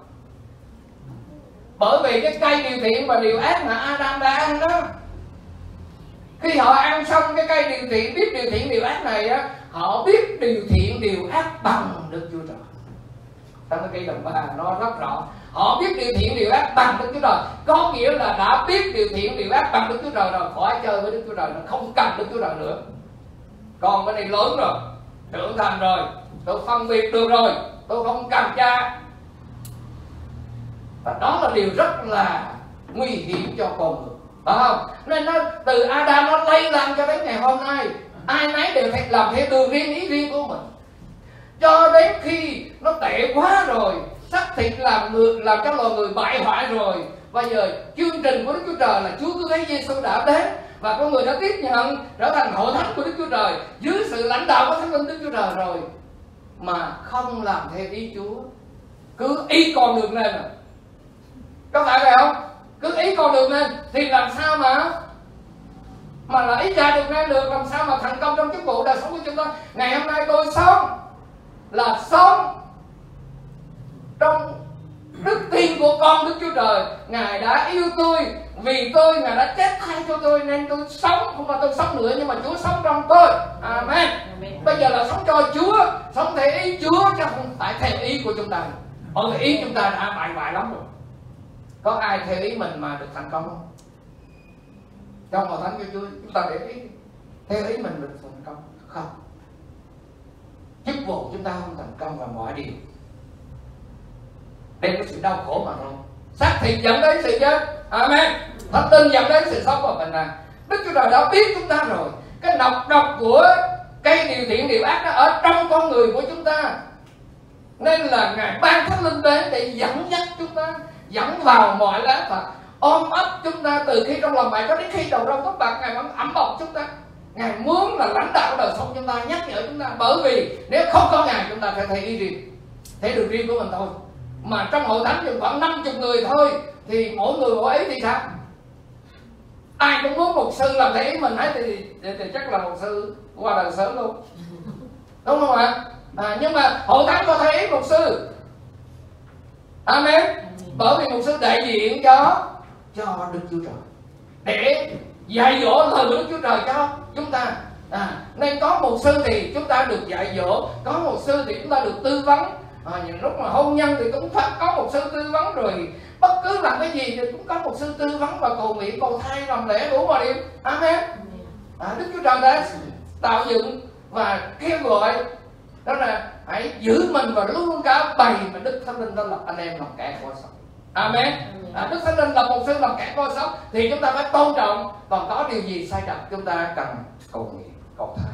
Bởi vì cái cây điều thiện và điều ác mà Adam đã ăn đó. Khi họ ăn xong cái cây điều thiện biết điều thiện điều ác này á, họ biết điều thiện, điều ác bằng được. chúa trong cái cây đồng ba nó rất rõ. Họ biết điều thiện, điều ác bằng đức chúa trời. Có nghĩa là đã biết điều thiện, điều ác bằng đức chúa trời rồi, khỏi chơi với đức chúa trời, nó không cần đức chúa trời nữa. Còn cái này lớn rồi, trưởng thành rồi, tôi phân biệt được rồi, tôi không cần cha. Và đó là điều rất là nguy hiểm cho con người. Phải không? Nên nó, từ Adam nó lây lan cho đến ngày hôm nay. Ai nấy đều phải làm theo đường riêng, ý riêng của mình cho đến khi nó tệ quá rồi, xác thịt làm người làm cho loài người bại hoại rồi. Bây giờ chương trình của Đức Chúa Trời là Chúa cứ thấy Giêsu đã đến và con người đã tiếp nhận, trở thành hội thánh của Đức Chúa Trời dưới sự lãnh đạo của Thánh Linh Đức Chúa Trời rồi. Mà không làm theo ý Chúa. Cứ ý con đường lên à. Có phải vậy không? Cứ ý con đường lên thì làm sao mà mà là ý cha được nên được, làm sao mà thành công trong chức vụ đời sống của chúng ta? Ngày hôm nay tôi sống là sống trong đức tin của con Đức Chúa Trời. Ngài đã yêu tôi vì tôi Ngài đã chết thay cho tôi nên tôi sống. Không phải tôi sống nữa nhưng mà Chúa sống trong tôi. Amen, bây giờ là sống cho Chúa sống theo ý Chúa chứ không phải theo ý của chúng ta. Vì ý chúng ta đã bại bại lắm rồi. Có ai theo ý mình mà được thành công không? Trong hội thánh của Chúa chúng ta để ý. Theo ý mình được thành công. Không chức vụ chúng ta không thành công vào mọi điều. Đem cái sự đau khổ mà thôi. Xác thịt dẫn đến sự chết. Amen. Thánh tin dẫn đến sự sống và bình an. Đức chúa trời đã biết chúng ta rồi. Cái độc độc của cây điều thiện điều ác nó ở trong con người của chúng ta. Nên là ngài ban thánh linh đến để dẫn dắt chúng ta, dẫn vào mọi lá phật ôm ấp chúng ta từ khi trong lòng mẹ cho đến khi đầu râu tóc bạc ngài vẫn ẩm bọc chúng ta ngài muốn là lãnh đạo đời sống chúng ta nhắc nhở chúng ta. Bởi vì nếu không có ngài chúng ta phải thấy đi riêng thấy được riêng của mình thôi. Mà trong hội thánh chừng khoảng 50 người thôi thì mỗi người mỗi ý thì sao? Ai cũng muốn một sư làm ý mình hết thì, thì, thì chắc là một sư qua đời sớm luôn. Đúng không ạ? À, nhưng mà hội thánh có ý một sư amen. Bởi vì mục sư đại diện cho cho đức chúa trời. Để dạy dỗ lời đức chúa trời cho chúng ta. À, nên có một sư thì chúng ta được dạy dỗ có một sư thì chúng ta được tư vấn. À, những lúc mà hôn nhân thì cũng phải có một sư tư vấn rồi. Bất cứ làm cái gì thì cũng có một sư tư vấn và cầu nguyện cầu thai làm lễ đủ mọi điểm amen. À, đức chúa trời đã tạo dựng và kêu gọi đó là hãy giữ mình và luôn luôn cả bày mà đức thánh linh đó là anh em làm kẻ của sống amen. À, đức thánh linh là một sư làm kẻ coi sống thì chúng ta phải tôn trọng. Còn có điều gì sai trật chúng ta cần cầu nguyện cầu thai.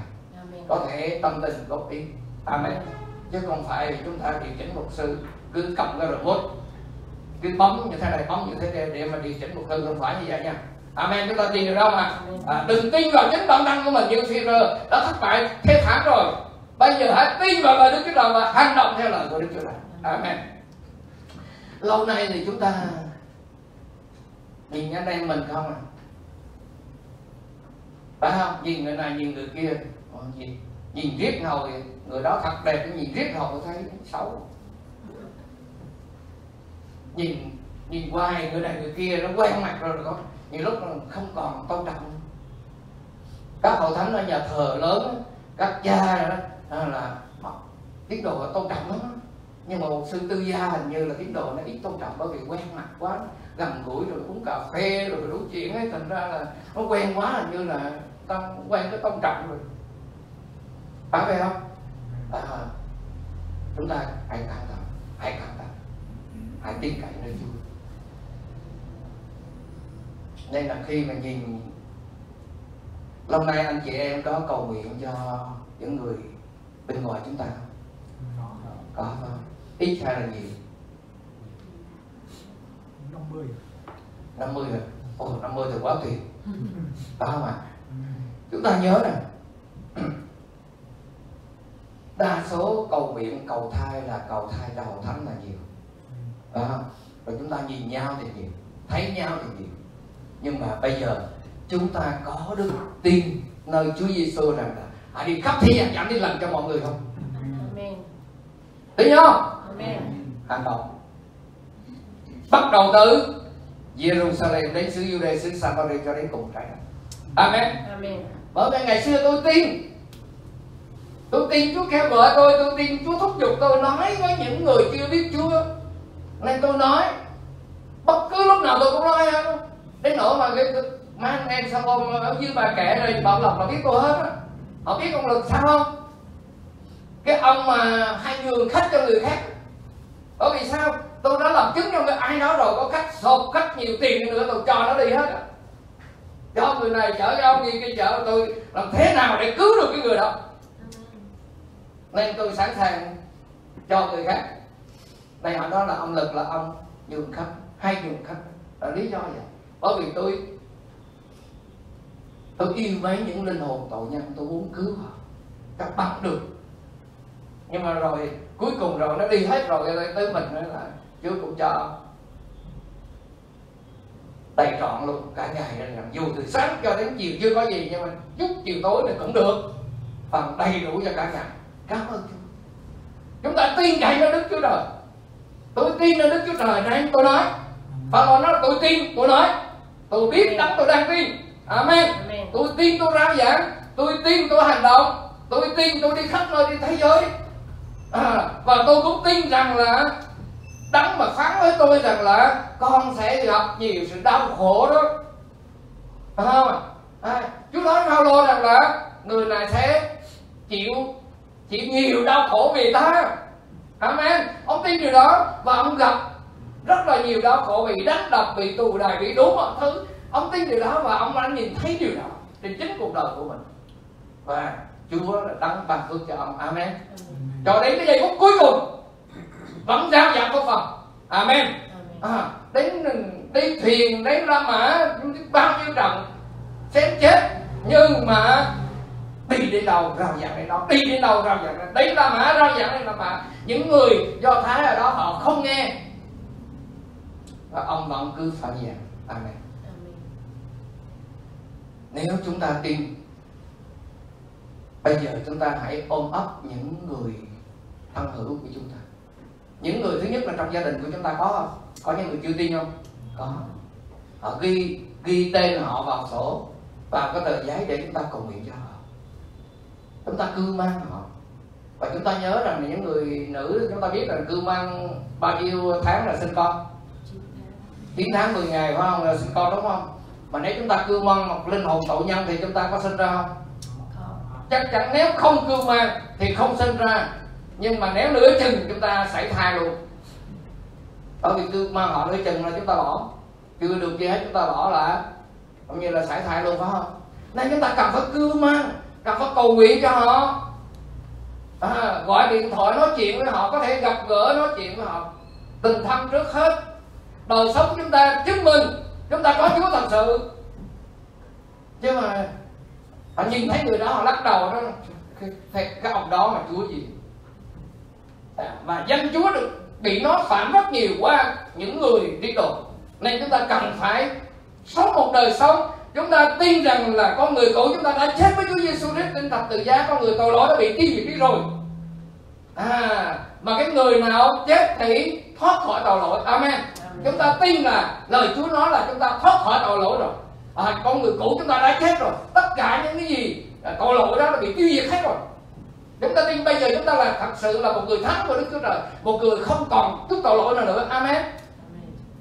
Có thể tâm tình góp ý. Amen. Chứ không phải chúng ta điều chỉnh một sư cứ cầm cái remote cứ bấm như thế này bấm như thế kia để mà điều chỉnh một sư không phải như vậy nha. Amen. Chúng ta tin được đâu mà. À, đừng tin vào chính bản năng của mình như rơ đã thất bại thế thảm rồi. Bây giờ hãy tin vào lời đức chúa trời và hành động theo lời của đức chúa trời. Amen lâu nay thì chúng ta nhìn anh em mình không à? Phải không? Nhìn người này nhìn người kia. Ồ, nhìn, nhìn riết hồi người đó thật đẹp nhìn riết hồi thấy xấu. Nhìn nhìn hoài người này người kia nó quen mặt rồi có nhiều lúc không còn tôn trọng. Các hội thánh ở nhà thờ lớn các cha đó đó là họ đồ tôn trọng lắm nhưng mà một sư tư gia hình như là tín đồ nó ít tôn trọng bởi vì quen mặt quá gần gũi rồi uống cà phê rồi đủ chuyện ấy thành ra là nó quen quá hình như là ta quen cái tôn trọng rồi. Phải vậy không? À, chúng ta hãy cẩn thận hãy cẩn thận. Hãy tin cậy nơi Chúa. Nên là khi mà nhìn lâu nay anh chị em có cầu nguyện cho những người bên ngoài chúng ta có. Không ít hay là nhiều 50 50 rồi ồ 50 thì quá tuyệt có không ạ chúng ta nhớ nè. Đa số cầu nguyện cầu thai là cầu thai hậu thánh là nhiều. Đó không? rồi chúng ta nhìn nhau thì nhiều thấy nhau thì nhiều. Nhưng mà bây giờ chúng ta có đức tin nơi Chúa Giêsu rằng là hãy đi khắp thế gian giảm đi lành cho mọi người không? Tin không hành động bắt đầu từ Jerusalem đến xứ Jude xứ Samaria cho đến cùng trái đất Amen. Bởi vì ngày xưa tôi tin tôi tin Chúa kêu gọi tôi tôi tin Chúa thúc giục tôi nói với những người chưa biết Chúa. Nên tôi nói bất cứ lúc nào tôi cũng nói hết đến nỗi mà cái mấy anh em sao ôm ở dưới bà kể rồi bảo lộc là biết tôi hết á. Họ biết con lực sao không? Cái ông mà hay nhường khách cho người khác bởi vì sao? Tôi đã làm chứng cho người ai đó rồi, có khách sộp khách nhiều tiền nữa, tôi cho nó đi hết à cho người này chở cho ông gì kia chở, tôi làm thế nào để cứu được cái người đó? Nên tôi sẵn sàng cho người khác. Này, họ đó là ông lực là ông nhường khách, hay nhường khách. Là lý do vậy. Bởi vì tôi tôi yêu mấy những linh hồn tội nhân, tôi muốn cứu họ. Các bạn được. Nhưng mà rồi cuối cùng rồi nó đi hết rồi tới, tới mình nữa là Chúa cũng cho đầy trọn luôn cả ngày làm dù từ sáng cho đến chiều chưa có gì nhưng mà chút chiều tối thì cũng được. Phần đầy đủ cho cả ngày cảm ơn Chúa. Chúng ta tin cậy vào Đức Chúa Trời. Tôi tin vào Đức Chúa Trời nên tôi nói. Phaolô nói tôi tin tôi nói. Tôi biết đấng tôi đang tin. Amen. Amen. tôi tin tôi rao giảng. Tôi tin tôi hành động. Tôi tin tôi đi khắp nơi đi thế giới à, và tôi cũng tin rằng là đấng mà phán với tôi rằng là con sẽ gặp nhiều sự đau khổ đó. Phải không à, chú nói Phaolô rằng là người này sẽ chịu chịu nhiều đau khổ vì ta. Amen. Ông tin điều đó và ông gặp rất là nhiều đau khổ vì đánh đập bị tù đày bị đúng mọi thứ. Ông tin điều đó và ông đã nhìn thấy điều đó trên chính cuộc đời của mình. Và Chúa đã đấng ban phước cho ông. Amen. Cho đến cái giây phút cuối cùng vẫn giao dạng phước phần. Amen. À, đến đi thuyền đến La Mã bao nhiêu trận xem chết nhưng mà đi đến đâu rao giảng đến đó. Đi đến đâu rao giảng đến đến La Mã rao giảng đến La Mã. Những người do thái ở đó họ không nghe. Và ông vẫn cứ phản giảng. Amen. Nếu chúng ta tin bây giờ chúng ta hãy ôm ấp những người thân hữu của chúng ta. Những người thứ nhất là trong gia đình của chúng ta có không? Có những người chưa tin không? Có. Họ ghi ghi tên họ vào sổ vào cái tờ giấy để chúng ta cầu nguyện cho họ. Chúng ta cư mang họ. Và chúng ta nhớ rằng những người nữ, chúng ta biết rằng cư mang bao nhiêu tháng là sinh con? 9 tháng. 10 ngày phải không? Là sinh con đúng không? Mà nếu chúng ta cưu mang một linh hồn tội nhân thì chúng ta có sinh ra không? Chắc chắn nếu không cưu mang thì không sinh ra. Nhưng mà nếu nửa chừng chúng ta xảy thai luôn. Bởi vì cưu mang họ nửa chừng là chúng ta bỏ. Chưa được gì hết chúng ta bỏ là cũng như là xảy thai luôn phải không? Nên chúng ta cần phải cưu mang cần phải cầu nguyện cho họ. À, gọi điện thoại nói chuyện với họ có thể gặp gỡ nói chuyện với họ. Tình thân trước hết. Đời sống chúng ta chứng minh chúng ta có Chúa thật sự. Chứ mà họ nhìn thấy người đó họ lắc đầu đó cái, cái ông đó mà Chúa gì? À, và danh Chúa được bị nó phạm rất nhiều qua những người đi đồ nên chúng ta cần phải sống một đời sống. Chúng ta tin rằng là con người cũ chúng ta đã chết với Chúa Giêsu Christ trên thập tự giá con người tội lỗi đã bị tiêu diệt đi rồi. À mà cái người nào chết thì thoát khỏi tội lỗi. Amen. Chúng ta tin là lời Chúa nói là chúng ta thoát khỏi tội lỗi rồi à, con người cũ chúng ta đã chết rồi. Tất cả những cái gì à, tội lỗi đó là bị tiêu diệt hết rồi. Chúng ta tin bây giờ chúng ta là thật sự là một người thắng của Đức Chúa Trời một người không còn chút tội lỗi nào nữa. Amen.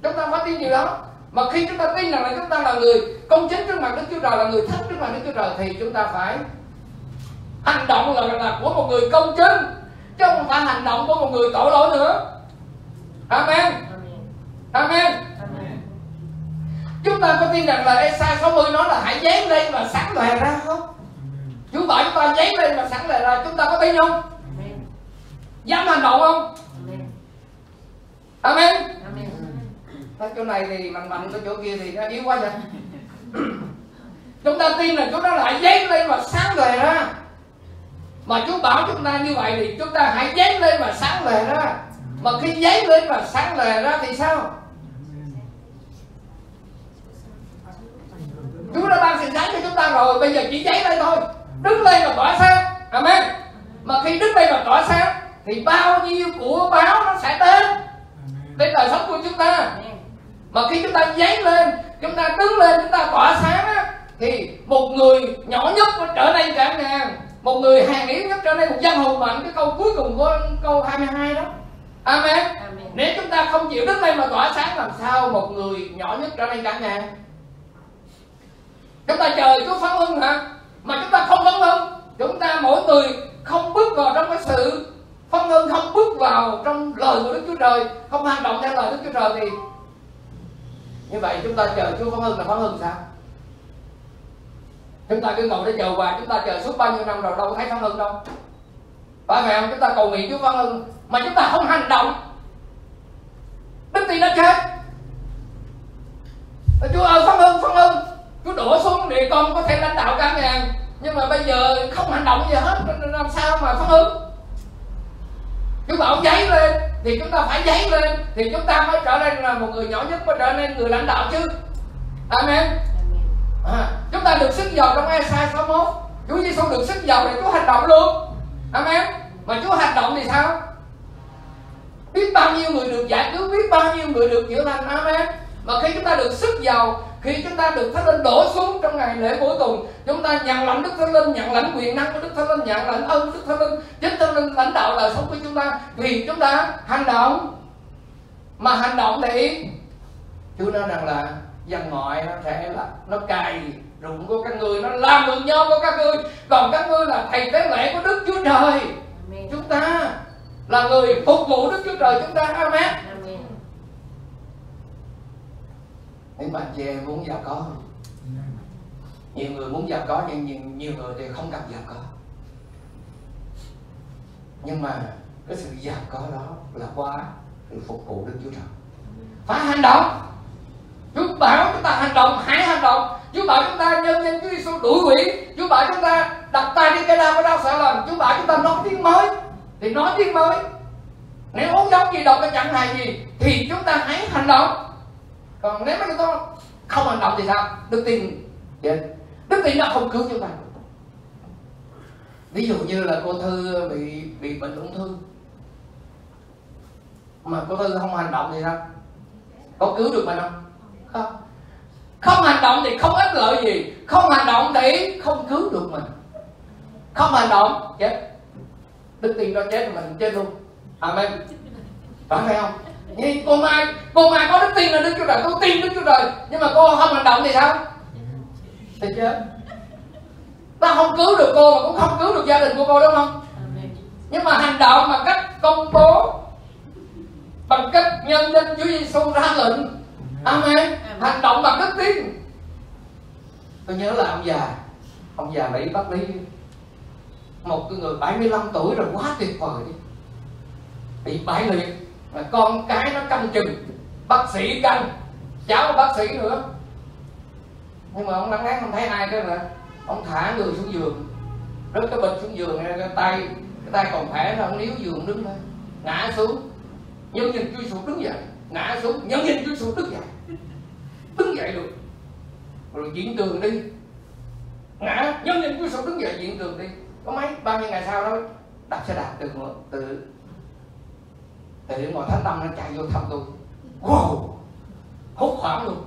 Chúng ta phải tin điều đó. Mà khi chúng ta tin rằng là chúng ta là người công chính trước mặt Đức Chúa Trời là người thánh trước mặt Đức Chúa Trời thì chúng ta phải hành động là, là của một người công chính chứ không phải hành động của một người tội lỗi nữa. Amen. Amen chúng ta có tin rằng là Esai 60 nói là hãy dán lên và sáng lòe ra không? Chúa bảo chúng ta dán lên và sáng lòe ra chúng ta có tin không? Dám hành động không? Amen. Ở chỗ này thì mạnh mạnh cái chỗ kia thì nó yếu quá vậy. Chúng ta tin là nói là hãy dán lên và sáng lòe ra. Mà Chúa bảo chúng ta như vậy thì chúng ta hãy dán lên và sáng lòe ra. Mà khi giấy lên và sáng lòe ra thì sao Chúa đã ban sự sáng cho chúng ta rồi bây giờ chỉ giấy lên thôi. Đứng lên và tỏa sáng. Amen. Mà khi đứng lên và tỏa sáng thì bao nhiêu của báo nó sẽ đến đến đời sống của chúng ta. Mà khi chúng ta giấy lên chúng ta đứng lên chúng ta tỏa sáng á, thì một người nhỏ nhất nó trở nên cả ngàn một người hàng yếu nhất trở nên một dân hùng mạnh. Cái câu cuối cùng của câu 22 đó. Amen. Amen. Nếu chúng ta không chịu đứng lên mà tỏa sáng làm sao một người nhỏ nhất trở nên cả ngàn? Chúng ta chờ Chúa phán hưng hả? Mà chúng ta không phán hưng, chúng ta mỗi người không bước vào trong cái sự phán hưng, không bước vào trong lời của Đức Chúa Trời, không hành động theo lời Đức Chúa Trời thì như vậy chúng ta chờ Chúa phán hưng là phán hưng sao? Chúng ta cứ ngồi để chờ hoài, chúng ta chờ suốt bao nhiêu năm rồi đâu có thấy phán hưng đâu. Phải không? Chúng ta cầu nguyện Chúa phán hưng mà chúng ta không hành động đức tin đã chết Chúa ơi phán ưng phán ưng Chúa đổ xuống để con có thể lãnh đạo cả ngàn nhưng mà bây giờ không hành động gì hết làm sao mà phán ơn Chúa bảo giấy lên thì chúng ta phải giấy lên thì chúng ta mới trở nên là một người nhỏ nhất mới trở nên người lãnh đạo chứ. Amen. À, chúng ta được sức giàu trong Esai 61 Chúa Giêsu được sức giàu để Chúa hành động luôn. Amen. Mà Chúa hành động thì sao? Biết bao nhiêu người được giải cứu biết bao nhiêu người được chữa lành. Amen. Mà khi chúng ta được sức giàu khi chúng ta được thánh linh đổ xuống trong ngày lễ cuối cùng chúng ta nhận lãnh đức thánh linh nhận lãnh quyền năng của đức thánh linh nhận lãnh ơn đức thánh linh chính thánh linh lãnh đạo đời sống của chúng ta. Vì chúng ta hành động mà hành động thì Chúa nói rằng là dân ngoại nó sẽ là nó cài rụng của các người nó làm vườn nho của các ngươi. Còn các ngươi là thầy tế lễ của đức chúa trời. Chúng ta là người phục vụ Đức Chúa Trời chúng ta. Amen những bạn chị em muốn giàu có Nhiều người muốn giàu có nhưng nhiều, nhiều người thì không cần giàu có. Nhưng mà cái sự giàu có đó là qua sự phục vụ Đức Chúa Trời. Phải hành động. Chúa bảo chúng ta hành động, hãy hành động. Chúa bảo chúng ta nhân danh Chúa Giêsu đuổi quỷ. Chúa bảo chúng ta đặt tay đi cái đau cái đau sợ lần, Chúa bảo chúng ta nói tiếng mới. Thì nói tiếng mới. Nếu uống giống gì đâu có chẳng hay gì thì chúng ta hãy hành động còn nếu mà chúng ta không hành động thì sao? Đức tin đức tin nó không cứu chúng ta ví dụ như là cô thư bị bị bệnh ung thư. Mà cô thư không hành động thì sao? Có cứu được mình không không. Không hành động thì không ích lợi gì. Không hành động thì không cứu được mình. Không hành động, chết. Đức tin đó chết mình, chết luôn. Amen. Phải không? Như cô mai cô mai có đức tin là đức chúa trời cô tin đức chúa trời, nhưng mà cô không hành động thì sao? Thì chết ta không cứu được cô mà cũng không cứu được gia đình của cô, đúng không? Nhưng mà hành động bằng cách công bố, bằng cách nhân danh Chúa Giêsu ra lệnh. Amen. Hành động bằng đức tin. Tôi nhớ là ông già ông già Mỹ bác lý. Một cái người 75 tuổi rồi, quá tuyệt vời đi. Bị bại liệt là con cái nó canh chừng. Bác sĩ canh. Cháu bác sĩ nữa. Nhưng mà ông nắng ngán không thấy ai cái là ông thả người xuống giường. Rớt cái bịch xuống giường, cái tay cái tay còn khỏe là ông níu giường đứng lên ngã xuống. Nhân nhìn chui sụp đứng dậy. Ngã xuống. Nhân nhìn chui sụp đứng dậy. Đứng dậy được rồi diễn tường đi. Ngã. Nhân nhìn chui sụp đứng dậy diễn tường đi. Có mấy? Bao nhiêu ngày sau đó, đạp xe đạp từ từ từ điểm ngồi thánh tâm nó chạy vô thăm tôi. Wow! Hốt hoảng luôn.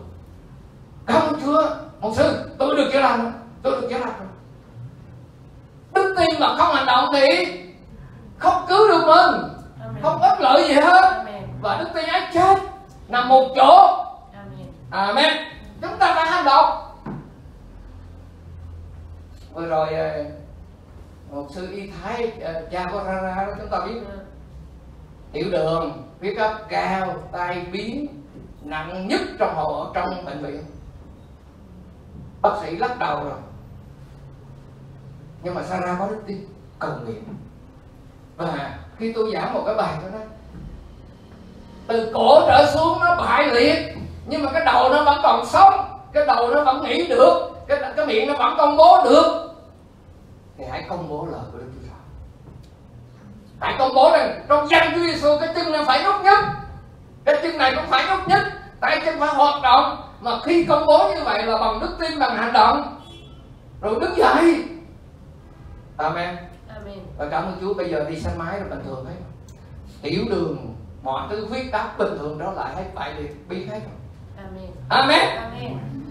Ơn chúa một sư tôi được chữa lành tôi được chữa lành rồi. Đức tin mà không hành động thì không cứu được mình. Không ích lợi gì hết. Và đức tin ấy chết nằm một chỗ. Amen. Chúng ta phải hành động. Vừa rồi ờ, một sư y thái ờ, cha của ra ra chúng ta biết tiểu đường huyết áp cao tai biến nặng nhất trong hộ trong bệnh viện. Bác sĩ lắc đầu rồi. Nhưng mà Sarah có đức tin? Cầu nguyện. Và khi tôi giảng một cái bài cho nó, từ cổ trở xuống nó bại liệt nhưng mà cái đầu nó vẫn còn sống cái đầu nó vẫn nghĩ được cái cái miệng nó vẫn công bố được. Thì hãy công bố lời của Đức hãy công bố rằng trong danh Chúa Giêsu cái chân này phải nhúc nhích. Cái chân này cũng phải nhúc nhích. Tay chân phải hoạt động. Mà khi công bố như vậy là bằng đức tin bằng hành động. Rồi đứng dậy. Amen. Và cảm ơn Chúa bây giờ đi xe máy là bình thường hết. Tiểu đường mọi thứ huyết áp bình thường đó lại hết bại liệt biết hết amen.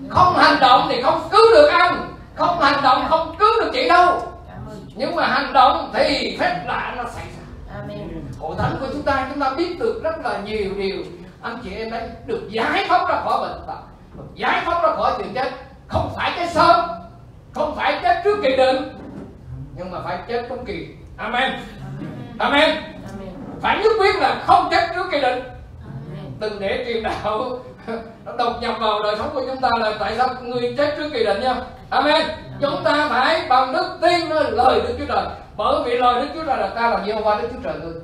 Không hành động thì không cứu được anh không hành động không cứu được chị đâu. Nhưng mà hành động thì phép lạ nó xảy ra hội thánh của chúng ta chúng ta biết được rất là nhiều điều. Anh chị em đấy được giải phóng ra khỏi bệnh tật. Giải phóng ra khỏi tiền chết. Không phải chết sớm không phải chết trước kỳ định nhưng mà phải chết trong kỳ. Amen. Amen. Phải nhất quyết là không chết trước kỳ định. Đừng để truyền đạo *laughs* nó độc nhập vào đời sống của chúng ta là tại sao người chết trước kỳ định nha. Amen. Chúng ta phải bằng đức tin lời đức chúa trời. Bởi vì lời đức chúa trời là ta là giê hô đức chúa trời ngươi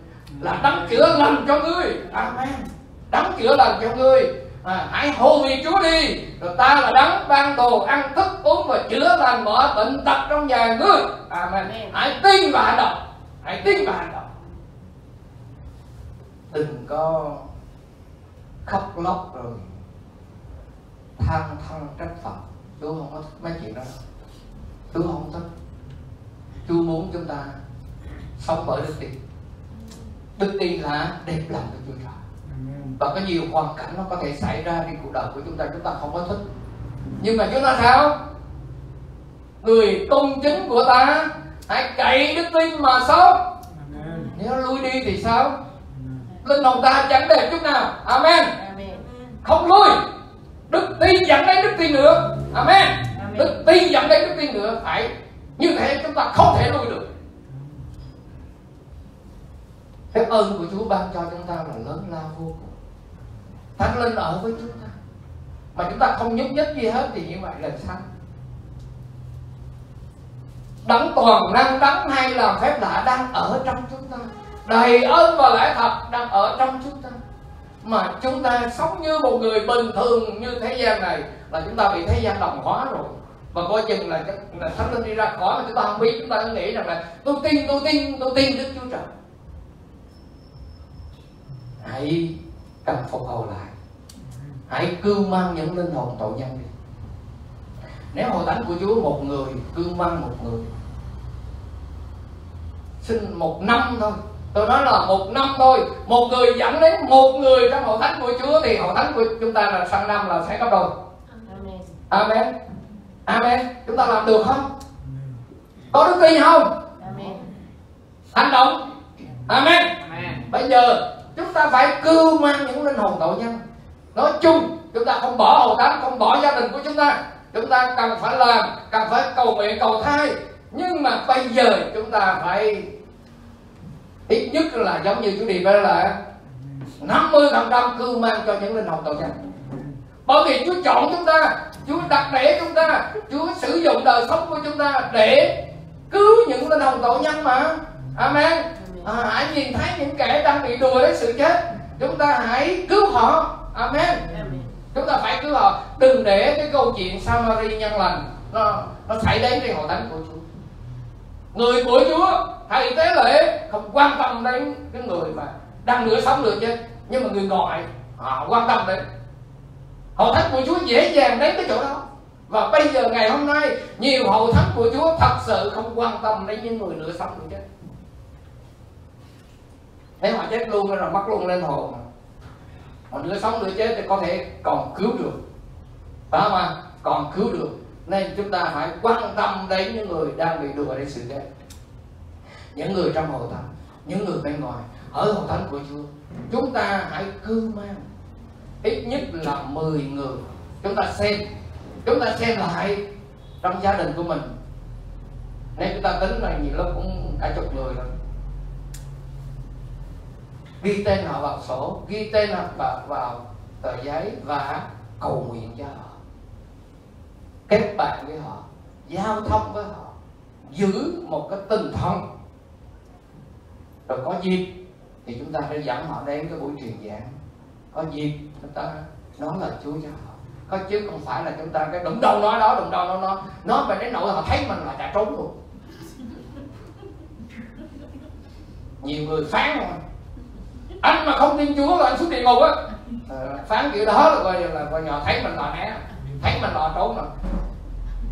là đấng chữa lành cho ngươi. Amen. đấng chữa lành cho ngươi. À, hãy hô vì chúa đi. Rồi ta là đấng ban đồ ăn thức uống và chữa lành mọi bệnh tật trong nhà ngươi. Amen. Hãy tin và hành động. Hãy tin và hành động. Đừng có khóc lóc rồi than thân trách phật chúa không có thích mấy chuyện đó chúa không thích. Chúa muốn chúng ta sống bởi đức tin đức tin là đẹp lòng của chúa trời và có nhiều hoàn cảnh nó có thể xảy ra trên cuộc đời của chúng ta chúng ta không có thích. Nhưng mà chúng ta sao? Người công chính của ta hãy cậy đức tin mà sống nếu lui đi thì sao? Linh hồn ta chẳng đẹp chút nào. Amen. Không lui. Đức tin dẫn đến đức tin nữa. Amen. Đức tin dẫn đến đức tin nữa. Phải. Như thế chúng ta không thể lui được cái ơn của Chúa ban cho chúng ta là lớn lao vô cùng. Thánh Linh ở với chúng ta. Mà chúng ta không nhúc nhích gì hết thì như vậy là sao? Đấng toàn năng đấng hay làm phép lạ đang ở trong chúng ta. Đầy ơn và lẽ thật đang ở trong chúng ta. Mà chúng ta sống như một người bình thường như thế gian này Là chúng ta bị thế gian đồng hóa rồi. Và coi chừng là, là thánh linh đi ra khỏi mà chúng ta không biết. Chúng ta cứ nghĩ rằng là tôi tin tôi tin tôi tin đức chúa trời hãy cần phục hồi lại. Hãy cưu mang những linh hồn tội nhân đi. Nếu hội thánh của Chúa một người cưu mang một người xin một năm thôi. Tôi nói là một năm thôi. Một người dẫn đến một người trong hội thánh của Chúa thì hội thánh của chúng ta là sang năm là sẽ gấp đôi Amen. amen. Amen chúng ta làm được không? Có đức tin không? Amen. hành động? Amen. Bây giờ chúng ta phải cưu mang những linh hồn tội nhân. Nói chung, chúng ta không bỏ hầu thánh không bỏ gia đình của chúng ta. Chúng ta cần phải làm, cần phải cầu nguyện, cầu thai. Nhưng mà bây giờ chúng ta phải, ít nhất là giống như chú điệp đó là 50 phần trăm cưu mang cho những linh hồn tội nhân. Bởi vì Chúa chọn chúng ta, Chúa đặt để chúng ta, Chúa sử dụng đời sống của chúng ta để cứu những linh hồn tội nhân mà. Amen à, hãy nhìn thấy những kẻ đang bị đùa đến sự chết. Chúng ta hãy cứu họ. Amen. Amen. chúng ta phải cứu họ. Đừng để cái câu chuyện Samari nhân lành nó nó xảy đến trên hội thánh của Chúa. Người của Chúa thầy tế lễ không quan tâm đến cái người mà đang nửa sống nửa chết nhưng mà người ngoại họ quan tâm đến. Hội thánh của Chúa dễ dàng đến cái chỗ đó. Và bây giờ ngày hôm nay nhiều hội thánh của Chúa thật sự không quan tâm đến những người nửa sống nửa chết nếu họ chết luôn rồi mất luôn lên hồn mà. Nửa sống nửa chết thì có thể còn cứu được. Phải không ạ? Còn cứu được. Nên chúng ta phải quan tâm đến những người đang bị đùa đến sự chết. Những người trong hội thánh, những người bên ngoài, ở hội thánh của Chúa. Chúng ta hãy cư mang. Ít nhất là 10 người. Chúng ta xem. Chúng ta xem lại trong gia đình của mình. Nếu chúng ta tính là nhiều lúc cũng cả chục người rồi ghi tên họ vào sổ ghi tên họ vào, vào tờ giấy và cầu nguyện cho họ. Kết bạn với họ giao thông với họ giữ một cái tinh thần rồi có dịp thì chúng ta phải dẫn họ đến cái buổi truyền giảng. Có dịp chúng ta nói lời Chúa cho họ. Có chứ không phải là chúng ta cái đụng đâu nói đó đụng đâu nói nó nói về đến nỗi họ thấy mình là chạy trốn luôn. Nhiều người phán rồi anh mà không tin Chúa là anh xuống địa ngục á. Ờ, phán kiểu đó là coi như là coi nhỏ thấy mình là né thấy mình là trốn rồi.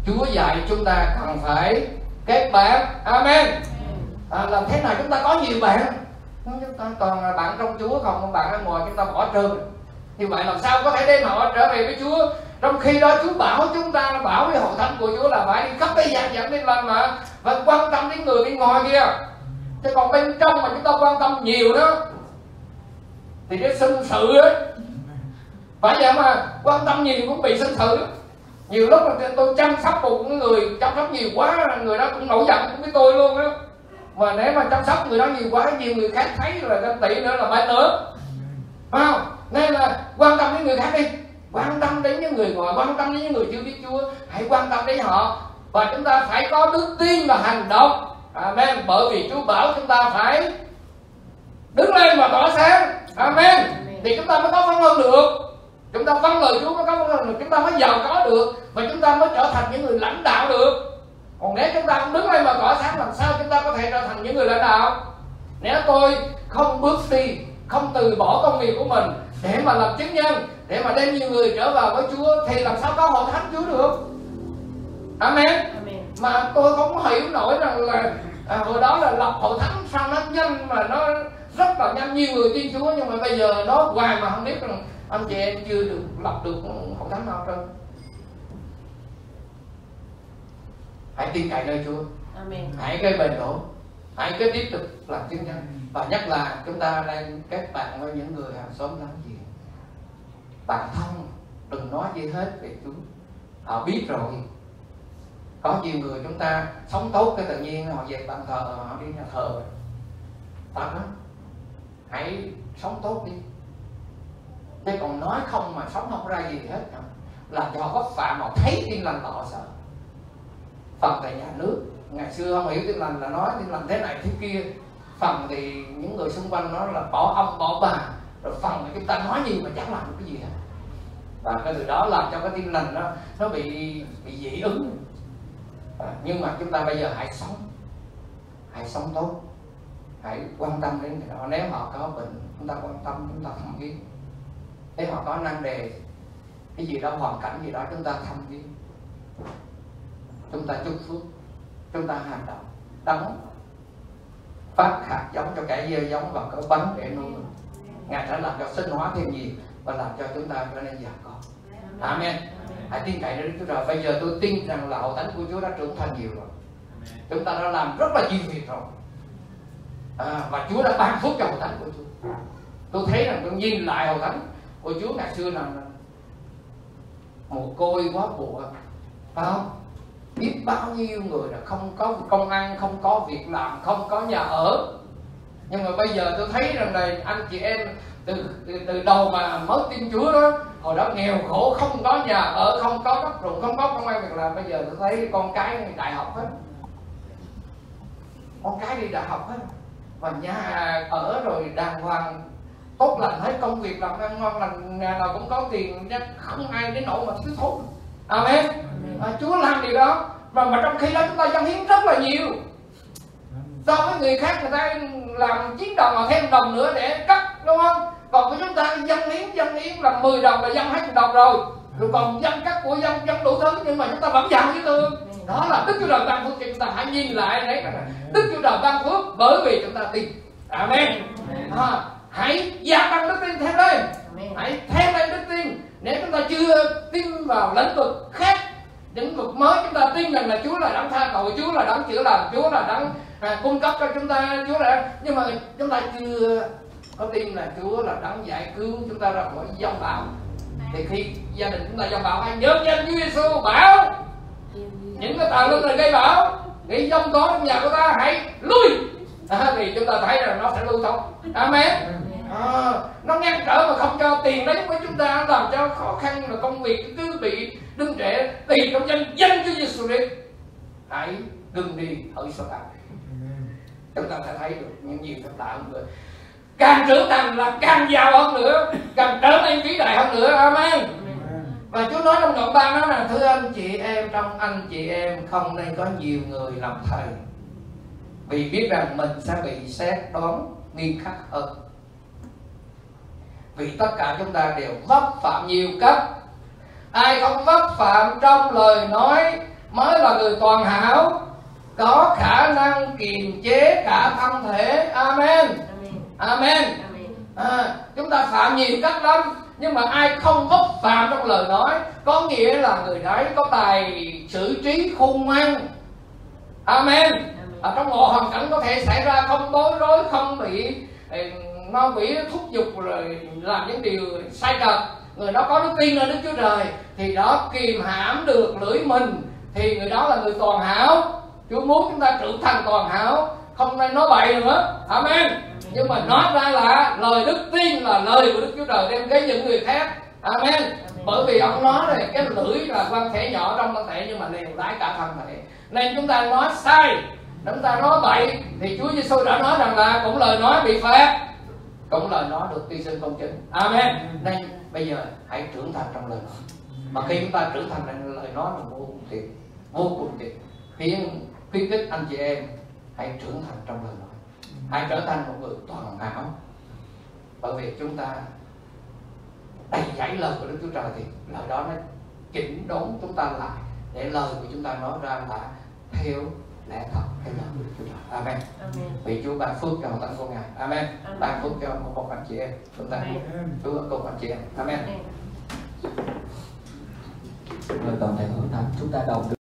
Chúa dạy chúng ta cần phải kết bạn. Amen. À, làm thế nào chúng ta có nhiều bạn. Chúng ta toàn là bạn trong Chúa không bạn ở ngoài chúng ta bỏ trơn. Như vậy làm sao có thể đem họ trở về với Chúa? Trong khi đó Chúa bảo chúng ta bảo với hội thánh của Chúa là phải đi khắp thế gian dẫn đến lành mà. Và quan tâm đến người bên ngoài kia chứ còn bên trong mà chúng ta quan tâm nhiều đó thì cái sinh sự ấy phải vậy mà, quan tâm nhiều cũng bị sinh sự. Nhiều lúc mà tôi chăm sóc một người, chăm sóc nhiều quá, người đó cũng nổi giận với tôi luôn á. Mà nếu mà chăm sóc người đó nhiều quá, nhiều người khác thấy là ganh tị nữa là bài nữa phải không? Nên là quan tâm đến người khác đi. Quan tâm đến những người ngoài quan tâm đến những người chưa biết chúa, hãy quan tâm đến họ. Và chúng ta phải có đức tin và hành động. Amen. Bởi vì chúa bảo chúng ta phải đứng lên và tỏ sáng amen. Thì chúng ta mới có phấn hơn được. Chúng ta vâng lời chúa mới có phấn hơn được. Chúng ta mới giàu có được. Và chúng ta mới trở thành những người lãnh đạo được. Còn nếu chúng ta không đứng lên mà tỏa sáng làm sao chúng ta có thể trở thành những người lãnh đạo? Nếu tôi không bước đi không từ bỏ công việc của mình để mà làm chứng nhân để mà đem nhiều người trở vào với Chúa thì làm sao có hội thánh Chúa được? Amen. Amen. mà tôi không hiểu nổi rằng là à, hồi đó là lập hội thánh sao nó nhanh mà nó rất là nhanh nhiều người tin Chúa nhưng mà bây giờ nó hoài mà không biết rằng anh chị em chưa được lập được hội thánh nào trơn. Hãy tin cậy nơi Chúa. Amen. hãy gây bền đổ hãy cứ tiếp tục làm chứng nhân. Và nhất là chúng ta đang kết bạn với những người hàng xóm láng giềng. Bạn thân đừng nói gì hết về Chúa. Họ biết rồi. Có nhiều người chúng ta sống tốt cái tự nhiên họ về bàn thờ họ đi nhà thờ. Thật đó hãy sống tốt đi. Chứ còn nói không mà sống không ra gì hết là do có phạm mà thấy tin lành tỏ họ sợ. Phần tại nhà nước. Ngày xưa không hiểu tin lành là nói tin lành thế này thế kia. Phần thì những người xung quanh nó là bỏ ông bỏ bà. Rồi phần thì chúng ta nói gì mà chẳng làm được cái gì hết. Và cái từ đó làm cho cái tin lành nó nó bị bị dị ứng. À, nhưng mà chúng ta bây giờ hãy sống. Hãy sống tốt hãy quan tâm đến cái đó. Nếu họ có bệnh chúng ta quan tâm chúng ta thăm viếng. Nếu họ có năng đề cái gì đó hoàn cảnh gì đó chúng ta thăm viếng. Chúng ta chúc phước chúng ta hành động. Đóng phát hạt giống cho kẻ gieo giống và có bánh để nuôi ngài sẽ làm cho sinh hóa thêm nhiều và làm cho chúng ta trở nên giàu có. Amen. Hãy tin cậy đến Đức Chúa Trời. Bây giờ tôi tin rằng là hậu thánh của Chúa đã trưởng thành nhiều rồi. Chúng ta đã làm rất là nhiều việc rồi à, và Chúa đã ban phước cho hậu thánh của Chúa. Tôi thấy rằng tôi nhìn lại hậu thánh của Chúa ngày xưa là mồ côi quá bụa. Phải không? Biết bao nhiêu người là không có công ăn không có việc làm không có nhà ở. Nhưng mà bây giờ tôi thấy rằng này anh chị em từ từ, từ đầu mà mới tin Chúa đó hồi đó nghèo khổ không có nhà ở không có đất ruộng không có công an việc làm. Bây giờ tôi thấy con cái đi đại học hết. Con cái đi đại học hết và nhà ở rồi đàng hoàng tốt lành hết công việc làm ăn ngon lành nhà nào cũng có tiền chắc không ai đến nỗi mà thiếu thốn. Amen. À, Chúa làm điều đó. Và mà trong khi đó chúng ta dâng hiến rất là nhiều. So với người khác người ta làm 9 đồng mà thêm đồng nữa để cắt đúng không? Còn của chúng ta dân hiến dân hiến là 10 đồng là dân hết một đồng rồi. Rồi còn dân cắt của dân dân đủ thứ nhưng mà chúng ta vẫn dần với tương đó là đức chúa trời ban phước cho chúng ta. Hãy nhìn lại đấy. Đức chúa trời ban phước bởi vì chúng ta tin. Amen. À, hãy gia tăng đức tin thêm lên hãy thêm lên đức tin. Nếu chúng ta chưa tin vào lĩnh vực khác lĩnh vực mới chúng ta tin rằng là Chúa là đấng tha tội Chúa là đấng chữa lành Chúa là đấng à, cung cấp cho chúng ta Chúa là nhưng mà chúng ta chưa có tin là Chúa là đấng giải cứu chúng ta ra khỏi dông bão. Thì khi gia đình chúng ta dông bão hãy nhớ danh Chúa Giêsu bảo những cái tà linh này gây bão. Nghĩ dông có trong nhà của ta hãy lui. À, thì chúng ta thấy rằng nó sẽ lưu thông. Amen. À, nó ngăn trở mà không cho tiền đến với chúng ta làm cho khó khăn là công việc cứ bị đinh trệ tiền trong danh danh Chúa Giêsu Christ. Hãy đừng đi hỡi sao đạo chúng ta sẽ thấy được những nhiều thất đạo người. Càng trưởng thành là càng giàu hơn nữa càng trở nên vĩ đại hơn nữa. Amen và Chúa nói trong đoạn ba nó là thưa anh chị em trong anh chị em không nên có nhiều người làm thầy vì biết rằng mình sẽ bị xét đoán nghiêm khắc hơn. Vì tất cả chúng ta đều vấp phạm nhiều cách. Ai không vấp phạm trong lời nói mới là người toàn hảo có khả năng kiềm chế cả thân thể. Amen. Amen. À, chúng ta phạm nhiều cách lắm nhưng mà ai không vấp phạm trong lời nói có nghĩa là người đấy có tài xử trí khôn ngoan. Amen. Ở trong mọi hoàn cảnh có thể xảy ra không bối rối không bị nó bị thúc giục rồi làm những điều sai trật người đó có đức tin ở đức chúa trời thì đó kìm hãm được lưỡi mình. Thì người đó là người toàn hảo. Chúa muốn chúng ta trưởng thành toàn hảo không nên nói bậy nữa. Amen nhưng mà nói ra là lời đức tin là lời của đức chúa trời đem đến những người khác. Amen. Bởi vì ông nói này cái lưỡi là quan thể nhỏ trong thân thể nhưng mà liền lái cả thân thể. Nên chúng ta nói sai. Chúng ta nói bậy. Thì Chúa Giêsu đã nói rằng là cũng lời nói bị phạt. Cũng lời nói được hy sinh công chính. Amen. Nên bây giờ hãy trưởng thành trong lời nói. Mà khi chúng ta trưởng thành trong lời nói là vô cùng tuyệt vô cùng tuyệt khuyến khuyến khích anh chị em hãy trưởng thành trong lời nói hãy trở thành một người toàn hảo bởi vì chúng ta đầy dẫy lời của Đức Chúa Trời thì lời đó nó chỉnh đốn chúng ta lại để lời của chúng ta nói ra là theo lẽ thật theo lời của Đức Chúa Trời. Amen. Vì Chúa ban phước cho tận con ngài. Amen. Ban phước cho một một anh chị em chúng ta. Chúa cùng anh chị em. Amen. Rồi toàn thể hưởng thánh chúng ta đồng